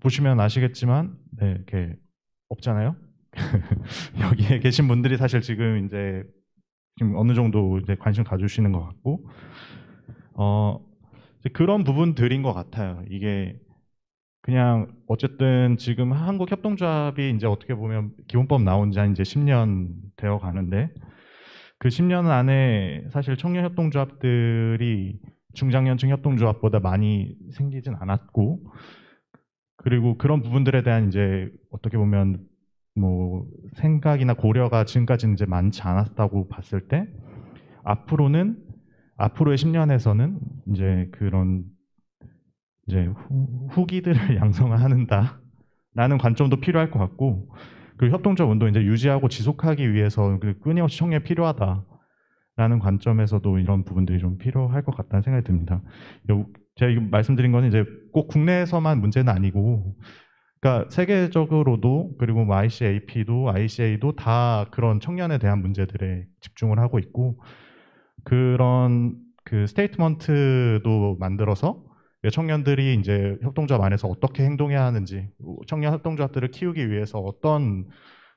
보시면 아시겠지만 네, 이렇게 없잖아요. <laughs> 여기에 계신 분들이 사실 지금 이제 지금 어느 정도 이제 관심 가주시는 것 같고 어 그런 부분들인 것 같아요. 이게 그냥 어쨌든 지금 한국 협동조합이 이제 어떻게 보면 기본법 나온 지 한 이제 10년 되어 가는데 그 10년 안에 사실 청년 협동조합들이 중장년층 협동조합보다 많이 생기진 않았고 그리고 그런 부분들에 대한 이제 어떻게 보면 뭐 생각이나 고려가 지금까지는 이제 많지 않았다고 봤을 때 앞으로는 앞으로의 10년에서는 이제 그런 이제 후, 후기들을 <laughs> 양성하는다라는 관점도 필요할 것 같고 그 협동조합 운동 이제 유지하고 지속하기 위해서 그 끊임없이 청년이 필요하다라는 관점에서도 이런 부분들이 좀 필요할 것 같다는 생각이 듭니다. 요- 제가 말씀드린 거는 이제 꼭 국내에서만 문제는 아니고 그러니까 세계적으로도 그리고 뭐 ICAP도 ICA도 다 그런 청년에 대한 문제들에 집중을 하고 있고 그런 그 스테이트먼트도 만들어서 청년들이 이제 협동조합 안에서 어떻게 행동해야 하는지 청년 협동조합들을 키우기 위해서 어떤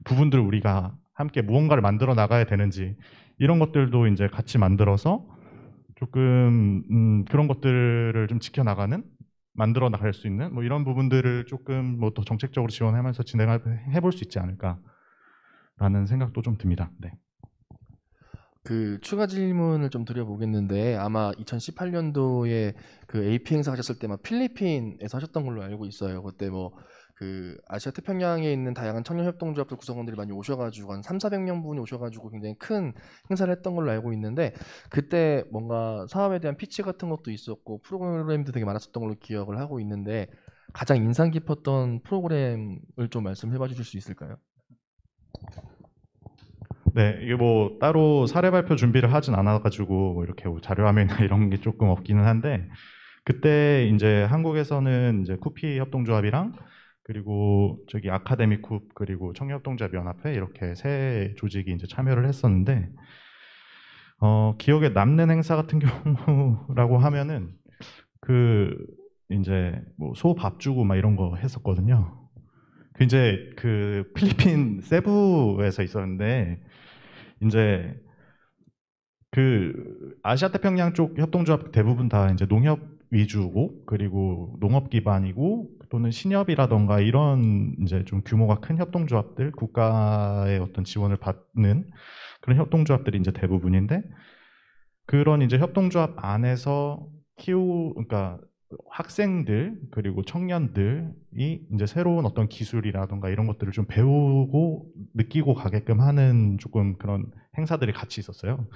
부분들을 우리가 함께 무언가를 만들어 나가야 되는지 이런 것들도 이제 같이 만들어서 조금 음, 그런 것들을 좀 지켜나가는 만들어 나갈 수 있는 뭐 이런 부분들을 조금 뭐 더 정책적으로 지원하면서 진행해 볼 수 있지 않을까라는 생각도 좀 듭니다. 네. 그 추가 질문을 좀 드려보겠는데 아마 2018년도에 그 AP 행사 하셨을 때만 필리핀에서 하셨던 걸로 알고 있어요. 그때 뭐 그 아시아 태평양에 있는 다양한 청년 협동조합들 구성원들이 많이 오셔가지고 한 3, 400명 분이 오셔가지고 굉장히 큰 행사를 했던 걸로 알고 있는데 그때 뭔가 사업에 대한 피치 같은 것도 있었고 프로그램도 되게 많았었던 걸로 기억을 하고 있는데 가장 인상 깊었던 프로그램을 좀 말씀해 주실 수 있을까요? 네, 이게 뭐 따로 사례 발표 준비를 하진 않아가지고 뭐 이렇게 뭐 자료화면이나 <laughs> 이런 게 조금 없기는 한데 그때 이제 한국에서는 이제 쿠피 협동조합이랑 그리고 저기 아카데미 쿱 그리고 청년협동조합 연합회 이렇게 세 조직이 이제 참여를 했었는데 어, 기억에 남는 행사 같은 <laughs> 경우라고 하면은 그 이제 뭐 소 밥 주고 막 이런 거 했었거든요. 그 이제 그 필리핀 세부에서 있었는데 이제 그 아시아 태평양 쪽 협동조합 대부분 다 이제 농협 위주고 그리고 농업 기반이고 또는 신협이라던가 이런 이제 좀 규모가 큰 협동조합들 국가의 어떤 지원을 받는 그런 협동조합들이 이제 대부분인데 그런 이제 협동조합 안에서 키우 그러니까 학생들 그리고 청년들이 이제 새로운 어떤 기술이라던가 이런 것들을 좀 배우고 느끼고 가게끔 하는 조금 그런 행사들이 같이 있었어요.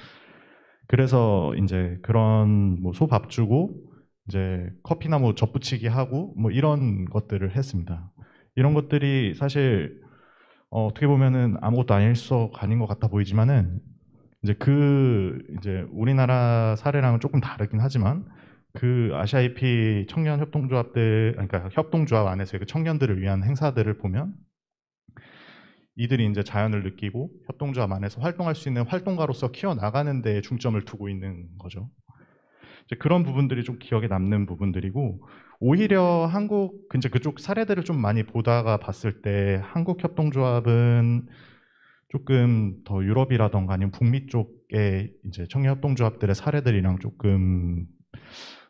그래서 이제 그런 뭐 소밥 주고 이제 커피나 뭐 젖붙이기 하고 뭐 이런 것들을 했습니다. 이런 것들이 사실 어, 어떻게 보면은 아무것도 아닐 수 아닌 것 같아 보이지만은 이제 그 이제 우리나라 사례랑은 조금 다르긴 하지만 그 아시아 IP 청년 협동조합들 그러니까 협동조합 안에서의 그 청년들을 위한 행사들을 보면 이들이 이제 자연을 느끼고 협동조합 안에서 활동할 수 있는 활동가로서 키워 나가는 데 중점을 두고 있는 거죠. 이제 그런 부분들이 좀 기억에 남는 부분들이고 오히려 한국 이제 그쪽 사례들을 좀 많이 보다가 봤을 때 한국 협동조합은 조금 더 유럽이라던가 아니면 북미 쪽의 이제 청년 협동조합들의 사례들이랑 조금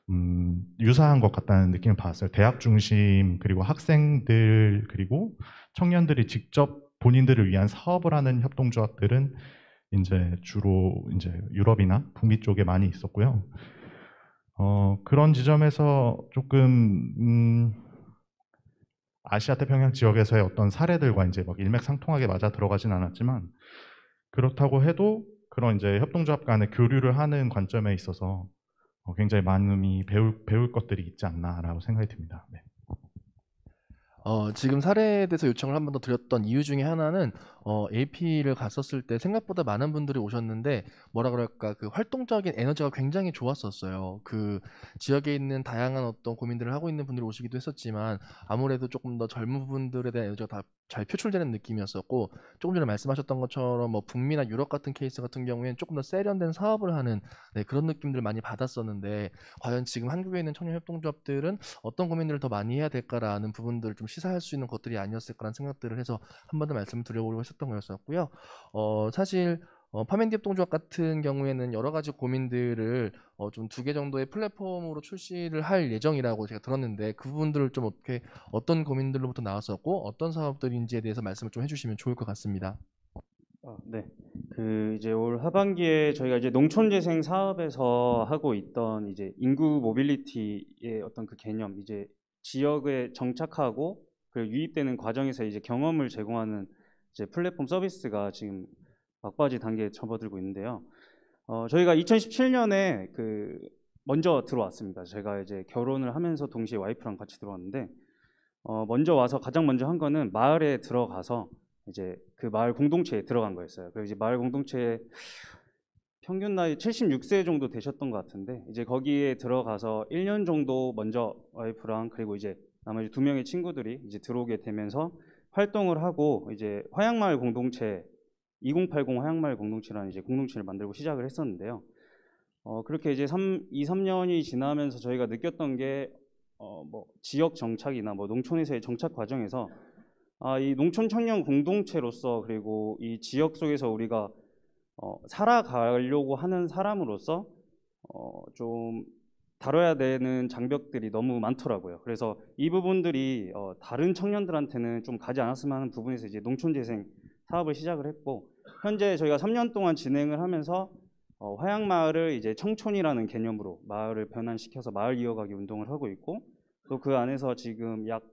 음, 유사한 것 같다는 느낌을 받았어요. 대학 중심 그리고 학생들 그리고 청년들이 직접 본인들을 위한 사업을 하는 협동조합들은 이제 주로 이제 유럽이나 북미 쪽에 많이 있었고요. 어, 그런 지점에서 조금 음, 아시아 태평양 지역에서의 어떤 사례들과 이제 막 일맥상통하게 맞아 들어가진 않았지만 그렇다고 해도 그런 이제 협동조합 간의 교류를 하는 관점에 있어서 어, 굉장히 많이 배울 배울 것들이 있지 않나라고 생각이 듭니다. 네. 어, 지금 사례에 대해서 요청을 한 번 더 드렸던 이유 중에 하나는 어, AP를 갔었을 때 생각보다 많은 분들이 오셨는데 뭐라 그럴까 그 활동적인 에너지가 굉장히 좋았었어요. 그 지역에 있는 다양한 어떤 고민들을 하고 있는 분들이 오시기도 했었지만 아무래도 조금 더 젊은 분들에 대한 에너지가 다 잘 표출되는 느낌이었었고 조금 전에 말씀하셨던 것처럼 뭐 북미나 유럽 같은 케이스 같은 경우에는 조금 더 세련된 사업을 하는 네, 그런 느낌들을 많이 받았었는데 과연 지금 한국에 있는 청년 협동조합들은 어떤 고민들을 더 많이 해야 될까라는 부분들을 좀 시사할 수 있는 것들이 아니었을까라는 생각들을 해서 한 번 더 말씀을 드려보려고 했었던 거였었고요. 어, 사실 어, 파맨디 협동조합 같은 경우에는 여러 가지 고민들을 어, 좀 두 개 정도의 플랫폼으로 출시를 할 예정이라고 제가 들었는데 그 부분들을 좀 어떻게 어떤 고민들로부터 나왔었고 어떤 사업들인지에 대해서 말씀을 좀 해주시면 좋을 것 같습니다. 아, 네. 그 이제 올 하반기에 저희가 이제 농촌재생 사업에서 하고 있던 이제 인구 모빌리티의 어떤 그 개념, 이제 지역에 정착하고 그 유입되는 과정에서 이제 경험을 제공하는 이제 플랫폼 서비스가 지금 막바지 단계에 접어들고 있는데요. 어, 저희가 2017년에 그 먼저 들어왔습니다. 제가 이제 결혼을 하면서 동시에 와이프랑 같이 들어왔는데 어, 먼저 와서 가장 먼저 한 거는 마을에 들어가서 이제 그 마을 공동체에 들어간 거였어요. 그리고 이제 마을 공동체에 평균 나이 76세 정도 되셨던 것 같은데 이제 거기에 들어가서 1년 정도 먼저 와이프랑 그리고 이제 나머지 두 명의 친구들이 이제 들어오게 되면서 활동을 하고 이제 화양마을 공동체 2080 화양마을 공동체라는 이제 공동체를 만들고 시작을 했었는데요. 어, 그렇게 이제 3, 2, 3년이 지나면서 저희가 느꼈던 게 어, 뭐 지역 정착이나 뭐 농촌에서의 정착 과정에서 아, 이 농촌 청년 공동체로서 그리고 이 지역 속에서 우리가 어, 살아가려고 하는 사람으로서 어, 좀 다뤄야 되는 장벽들이 너무 많더라고요. 그래서 이 부분들이 어, 다른 청년들한테는 좀 가지 않았으면 하는 부분에서 이제 농촌 재생 사업을 시작을 했고 현재 저희가 3년 동안 진행을 하면서 어, 화양마을을 이제 청촌이라는 개념으로 마을을 변환시켜서 마을 이어가기 운동을 하고 있고 또 그 안에서 지금 약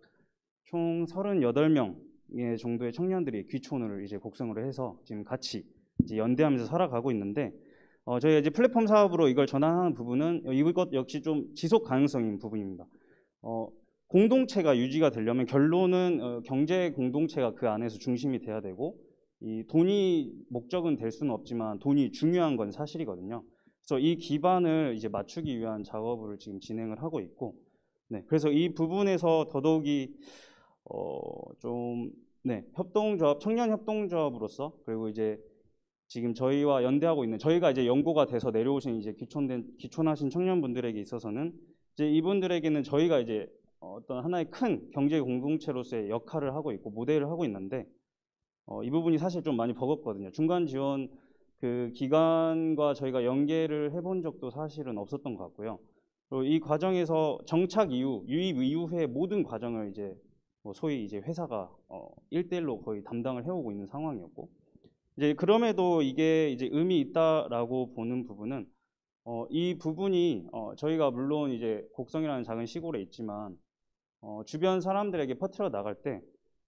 총 38명의 정도의 청년들이 귀촌을 이제 곡성으로 해서 지금 같이 이제 연대하면서 살아가고 있는데 어, 저희가 이제 플랫폼 사업으로 이걸 전환하는 부분은 이것 역시 좀 지속 가능성인 부분입니다. 어, 공동체가 유지가 되려면 결론은 어, 경제 공동체가 그 안에서 중심이 돼야 되고 이 돈이 목적은 될 수는 없지만 돈이 중요한 건 사실이거든요. 그래서 이 기반을 이제 맞추기 위한 작업을 지금 진행을 하고 있고, 네, 그래서 이 부분에서 더더욱이 어, 좀 네, 협동조합 청년 협동조합으로서 그리고 이제 지금 저희와 연대하고 있는 저희가 이제 연고가 돼서 내려오신 이제 귀촌된 귀촌하신 청년분들에게 있어서는 이제 이분들에게는 저희가 이제 어떤 하나의 큰 경제 공동체로서의 역할을 하고 있고 모델을 하고 있는데 어, 이 부분이 사실 좀 많이 버겁거든요. 중간 지원 그 기관과 저희가 연계를 해본 적도 사실은 없었던 것 같고요. 그리고 이 과정에서 정착 이후 유입 이후의 모든 과정을 이제 뭐 소위 이제 회사가 어, 1대1로 거의 담당을 해오고 있는 상황이었고 이제 그럼에도 이게 이제 의미 있다라고 보는 부분은 어, 이 부분이 어, 저희가 물론 이제 곡성이라는 작은 시골에 있지만 어, 주변 사람들에게 퍼뜨려 나갈 때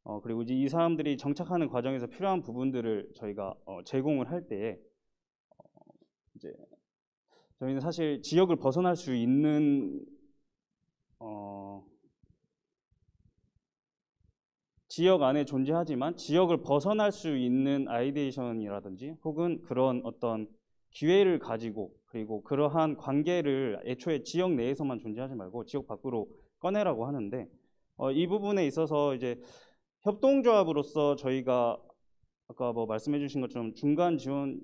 어, 그리고 이제 이 사람들이 정착하는 과정에서 필요한 부분들을 저희가 어, 제공을 할 때에 어, 이제 저희는 사실 지역을 벗어날 수 있는 어, 지역 안에 존재하지만 지역을 벗어날 수 있는 ideation이라든지 혹은 그런 어떤 기회를 가지고 그리고 그러한 관계를 애초에 지역 내에서만 존재하지 말고 지역 밖으로 꺼내라고 하는데 어, 이 부분에 있어서 이제 협동조합으로서 저희가 아까 뭐 말씀해 주신 것처럼 중간 지원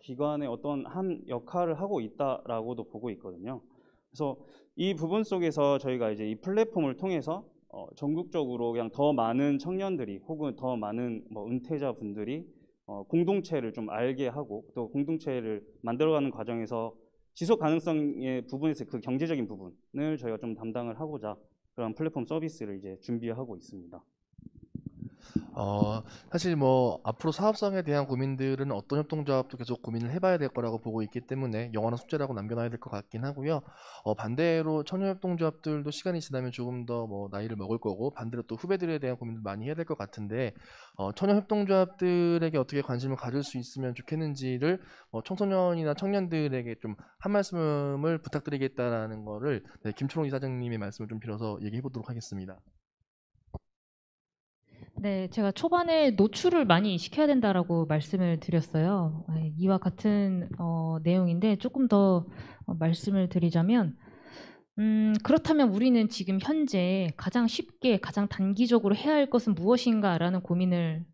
기관의 어떤 한 역할을 하고 있다라고도 보고 있거든요. 그래서 이 부분 속에서 저희가 이제 이 플랫폼을 통해서 어, 전국적으로 그냥 더 많은 청년들이 혹은 더 많은 뭐 은퇴자 분들이 어, 공동체를 좀 알게 하고 또 공동체를 만들어가는 과정에서 지속 가능성의 부분에서 그 경제적인 부분을 저희가 좀 담당을 하고자 그런 플랫폼 서비스를 이제 준비하고 있습니다. 어, 사실 뭐 앞으로 사업성에 대한 고민들은 어떤 협동조합도 계속 고민을 해봐야 될 거라고 보고 있기 때문에 영원한 숙제라고 남겨놔야 될 것 같긴 하고요. 어, 반대로 청년협동조합들도 시간이 지나면 조금 더 뭐 나이를 먹을 거고 반대로 또 후배들에 대한 고민도 많이 해야 될 것 같은데 어, 청년협동조합들에게 어떻게 관심을 가질 수 있으면 좋겠는지를 어, 청소년이나 청년들에게 좀 한 말씀을 부탁드리겠다라는 거를 네, 김초롱 이사장님의 말씀을 좀 빌어서 얘기해 보도록 하겠습니다. 네, 제가 초반에 노출을 많이 시켜야 된다라고 말씀을 드렸어요. 네, 이와 같은 어, 내용인데 조금 더 어, 말씀을 드리자면, 음, 그렇다면 우리는 지금 현재 가장 쉽게, 가장 단기적으로 해야 할 것은 무엇인가라는 고민을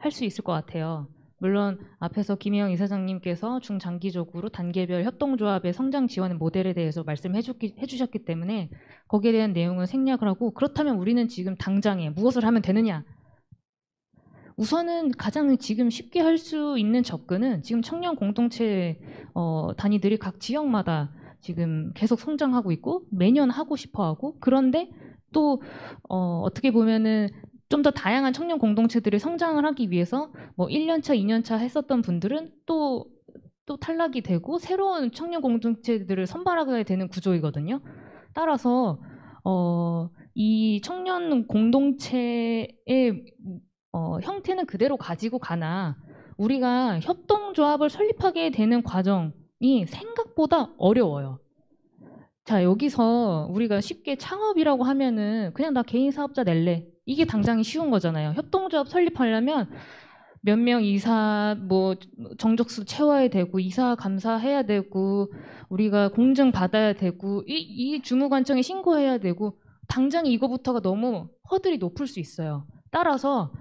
할 수 있을 것 같아요. 물론 앞에서 김혜영 이사장님께서 중장기적으로 단계별 협동조합의 성장 지원 모델에 대해서 말씀해 주셨기 때문에 거기에 대한 내용은 생략을 하고 그렇다면 우리는 지금 당장에 무엇을 하면 되느냐? 우선은 가장 지금 쉽게 할 수 있는 접근은 지금 청년 공동체 어, 단위들이 각 지역마다 지금 계속 성장하고 있고 매년 하고 싶어 하고 그런데 또 어, 어떻게 보면은 좀 더 다양한 청년 공동체들이 성장을 하기 위해서 뭐 1년차, 2년차 했었던 분들은 또 또 탈락이 되고 새로운 청년 공동체들을 선발하게 되는 구조이거든요. 따라서 어, 이 청년 공동체의 어, 형태는 그대로 가지고 가나 우리가 협동조합을 설립하게 되는 과정이 생각보다 어려워요. 자, 여기서 우리가 쉽게 창업이라고 하면은 그냥 나 개인 사업자 낼래. 이게 당장이 쉬운 거잖아요. 협동조합 설립하려면 몇 명 이사 뭐 정적수 채워야 되고 이사 감사해야 되고 우리가 공증 받아야 되고 이, 이 주무관청에 신고해야 되고 당장 이거부터가 너무 허들이 높을 수 있어요. 따라서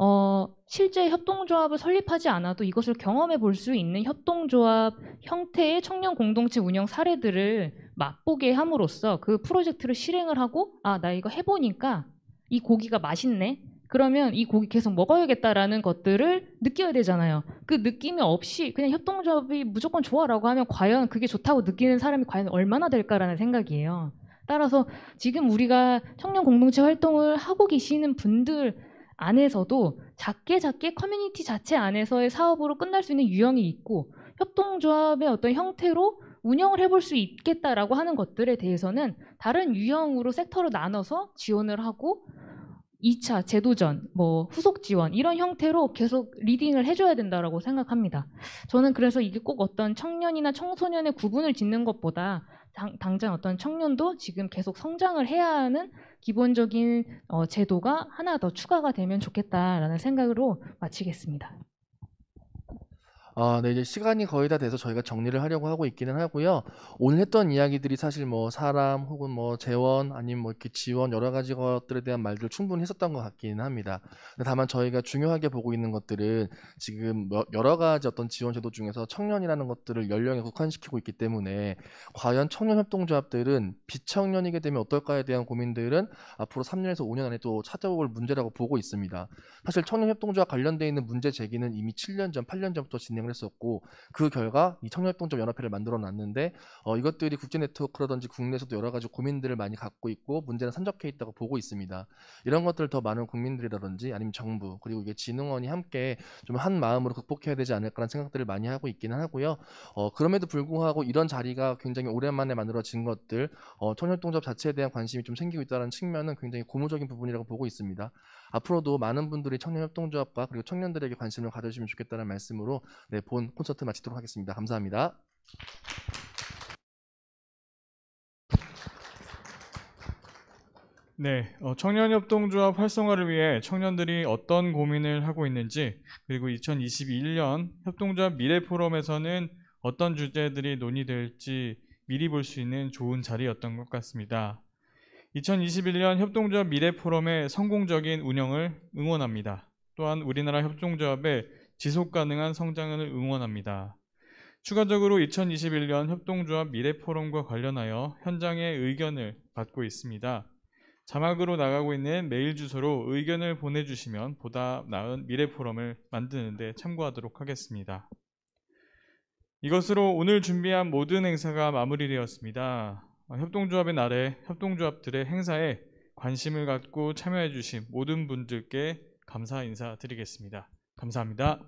어, 실제 협동조합을 설립하지 않아도 이것을 경험해 볼 수 있는 협동조합 형태의 청년 공동체 운영 사례들을 맛보게 함으로써 그 프로젝트를 실행을 하고 아, 나 이거 해보니까 이 고기가 맛있네. 그러면 이 고기 계속 먹어야겠다라는 것들을 느껴야 되잖아요. 그 느낌이 없이 그냥 협동조합이 무조건 좋아라고 하면 과연 그게 좋다고 느끼는 사람이 과연 얼마나 될까라는 생각이에요. 따라서 지금 우리가 청년 공동체 활동을 하고 계시는 분들 안에서도 작게 작게 커뮤니티 자체 안에서의 사업으로 끝날 수 있는 유형이 있고 협동조합의 어떤 형태로 운영을 해볼 수 있겠다라고 하는 것들에 대해서는 다른 유형으로 섹터로 나눠서 지원을 하고 2차 제도전, 뭐 후속 지원 이런 형태로 계속 리딩을 해줘야 된다라고 생각합니다. 저는 그래서 이게 꼭 어떤 청년이나 청소년의 구분을 짓는 것보다 당, 장 어떤 청년도 지금 계속 성장을 해야 하는 기본적인 어, 제도가 하나 더 추가가 되면 좋겠다라는 생각으로 마치겠습니다. 아, 네, 이제 시간이 거의 다 돼서 저희가 정리를 하려고 하고 있기는 하고요. 오늘 했던 이야기들이 사실 뭐 사람 혹은 뭐 재원 아니면 뭐 이렇게 지원 여러 가지 것들에 대한 말들 충분히 했었던 것 같기는 합니다. 다만 저희가 중요하게 보고 있는 것들은 지금 여러 가지 어떤 지원 제도 중에서 청년이라는 것들을 연령에 국한시키고 있기 때문에 과연 청년 협동조합들은 비청년이게 되면 어떨까에 대한 고민들은 앞으로 3년에서 5년 안에 또 찾아올 문제라고 보고 있습니다. 사실 청년 협동조합 관련돼 있는 문제 제기는 이미 7년 전, 8년 전부터 진행 진행을 했었고 그 결과 이 청년협동조합 연합회를 만들어 놨는데 어, 이것들이 국제 네트워크라든지 국내에서도 여러 가지 고민들을 많이 갖고 있고 문제는 산적해 있다고 보고 있습니다. 이런 것들을 더 많은 국민들이라든지 아니면 정부 그리고 이게 진흥원이 함께 좀 한 마음으로 극복해야 되지 않을까라는 생각들을 많이 하고 있기는 하고요. 어, 그럼에도 불구하고 이런 자리가 굉장히 오랜만에 만들어진 것들 어, 청년협동조합 자체에 대한 관심이 좀 생기고 있다는 측면은 굉장히 고무적인 부분이라고 보고 있습니다. 앞으로도 많은 분들이 청년협동조합과 그리고 청년들에게 관심을 가져주시면 좋겠다는 말씀으로 네, 본 콘서트 마치도록 하겠습니다. 감사합니다. 네, 어, 청년협동조합 활성화를 위해 청년들이 어떤 고민을 하고 있는지 그리고 2021년 협동조합 미래 포럼에서는 어떤 주제들이 논의될지 미리 볼 수 있는 좋은 자리였던 것 같습니다. 2021년 협동조합 미래포럼의 성공적인 운영을 응원합니다. 또한 우리나라 협동조합의 지속 가능한 성장을 응원합니다. 추가적으로 2021년 협동조합 미래포럼과 관련하여 현장의 의견을 받고 있습니다. 자막으로 나가고 있는 메일 주소로 의견을 보내주시면 보다 나은 미래포럼을 만드는 데 참고하도록 하겠습니다. 이것으로 오늘 준비한 모든 행사가 마무리되었습니다. 협동조합의 날에 협동조합들의 행사에 관심을 갖고 참여해 주신 모든 분들께 감사 인사드리겠습니다. 감사합니다.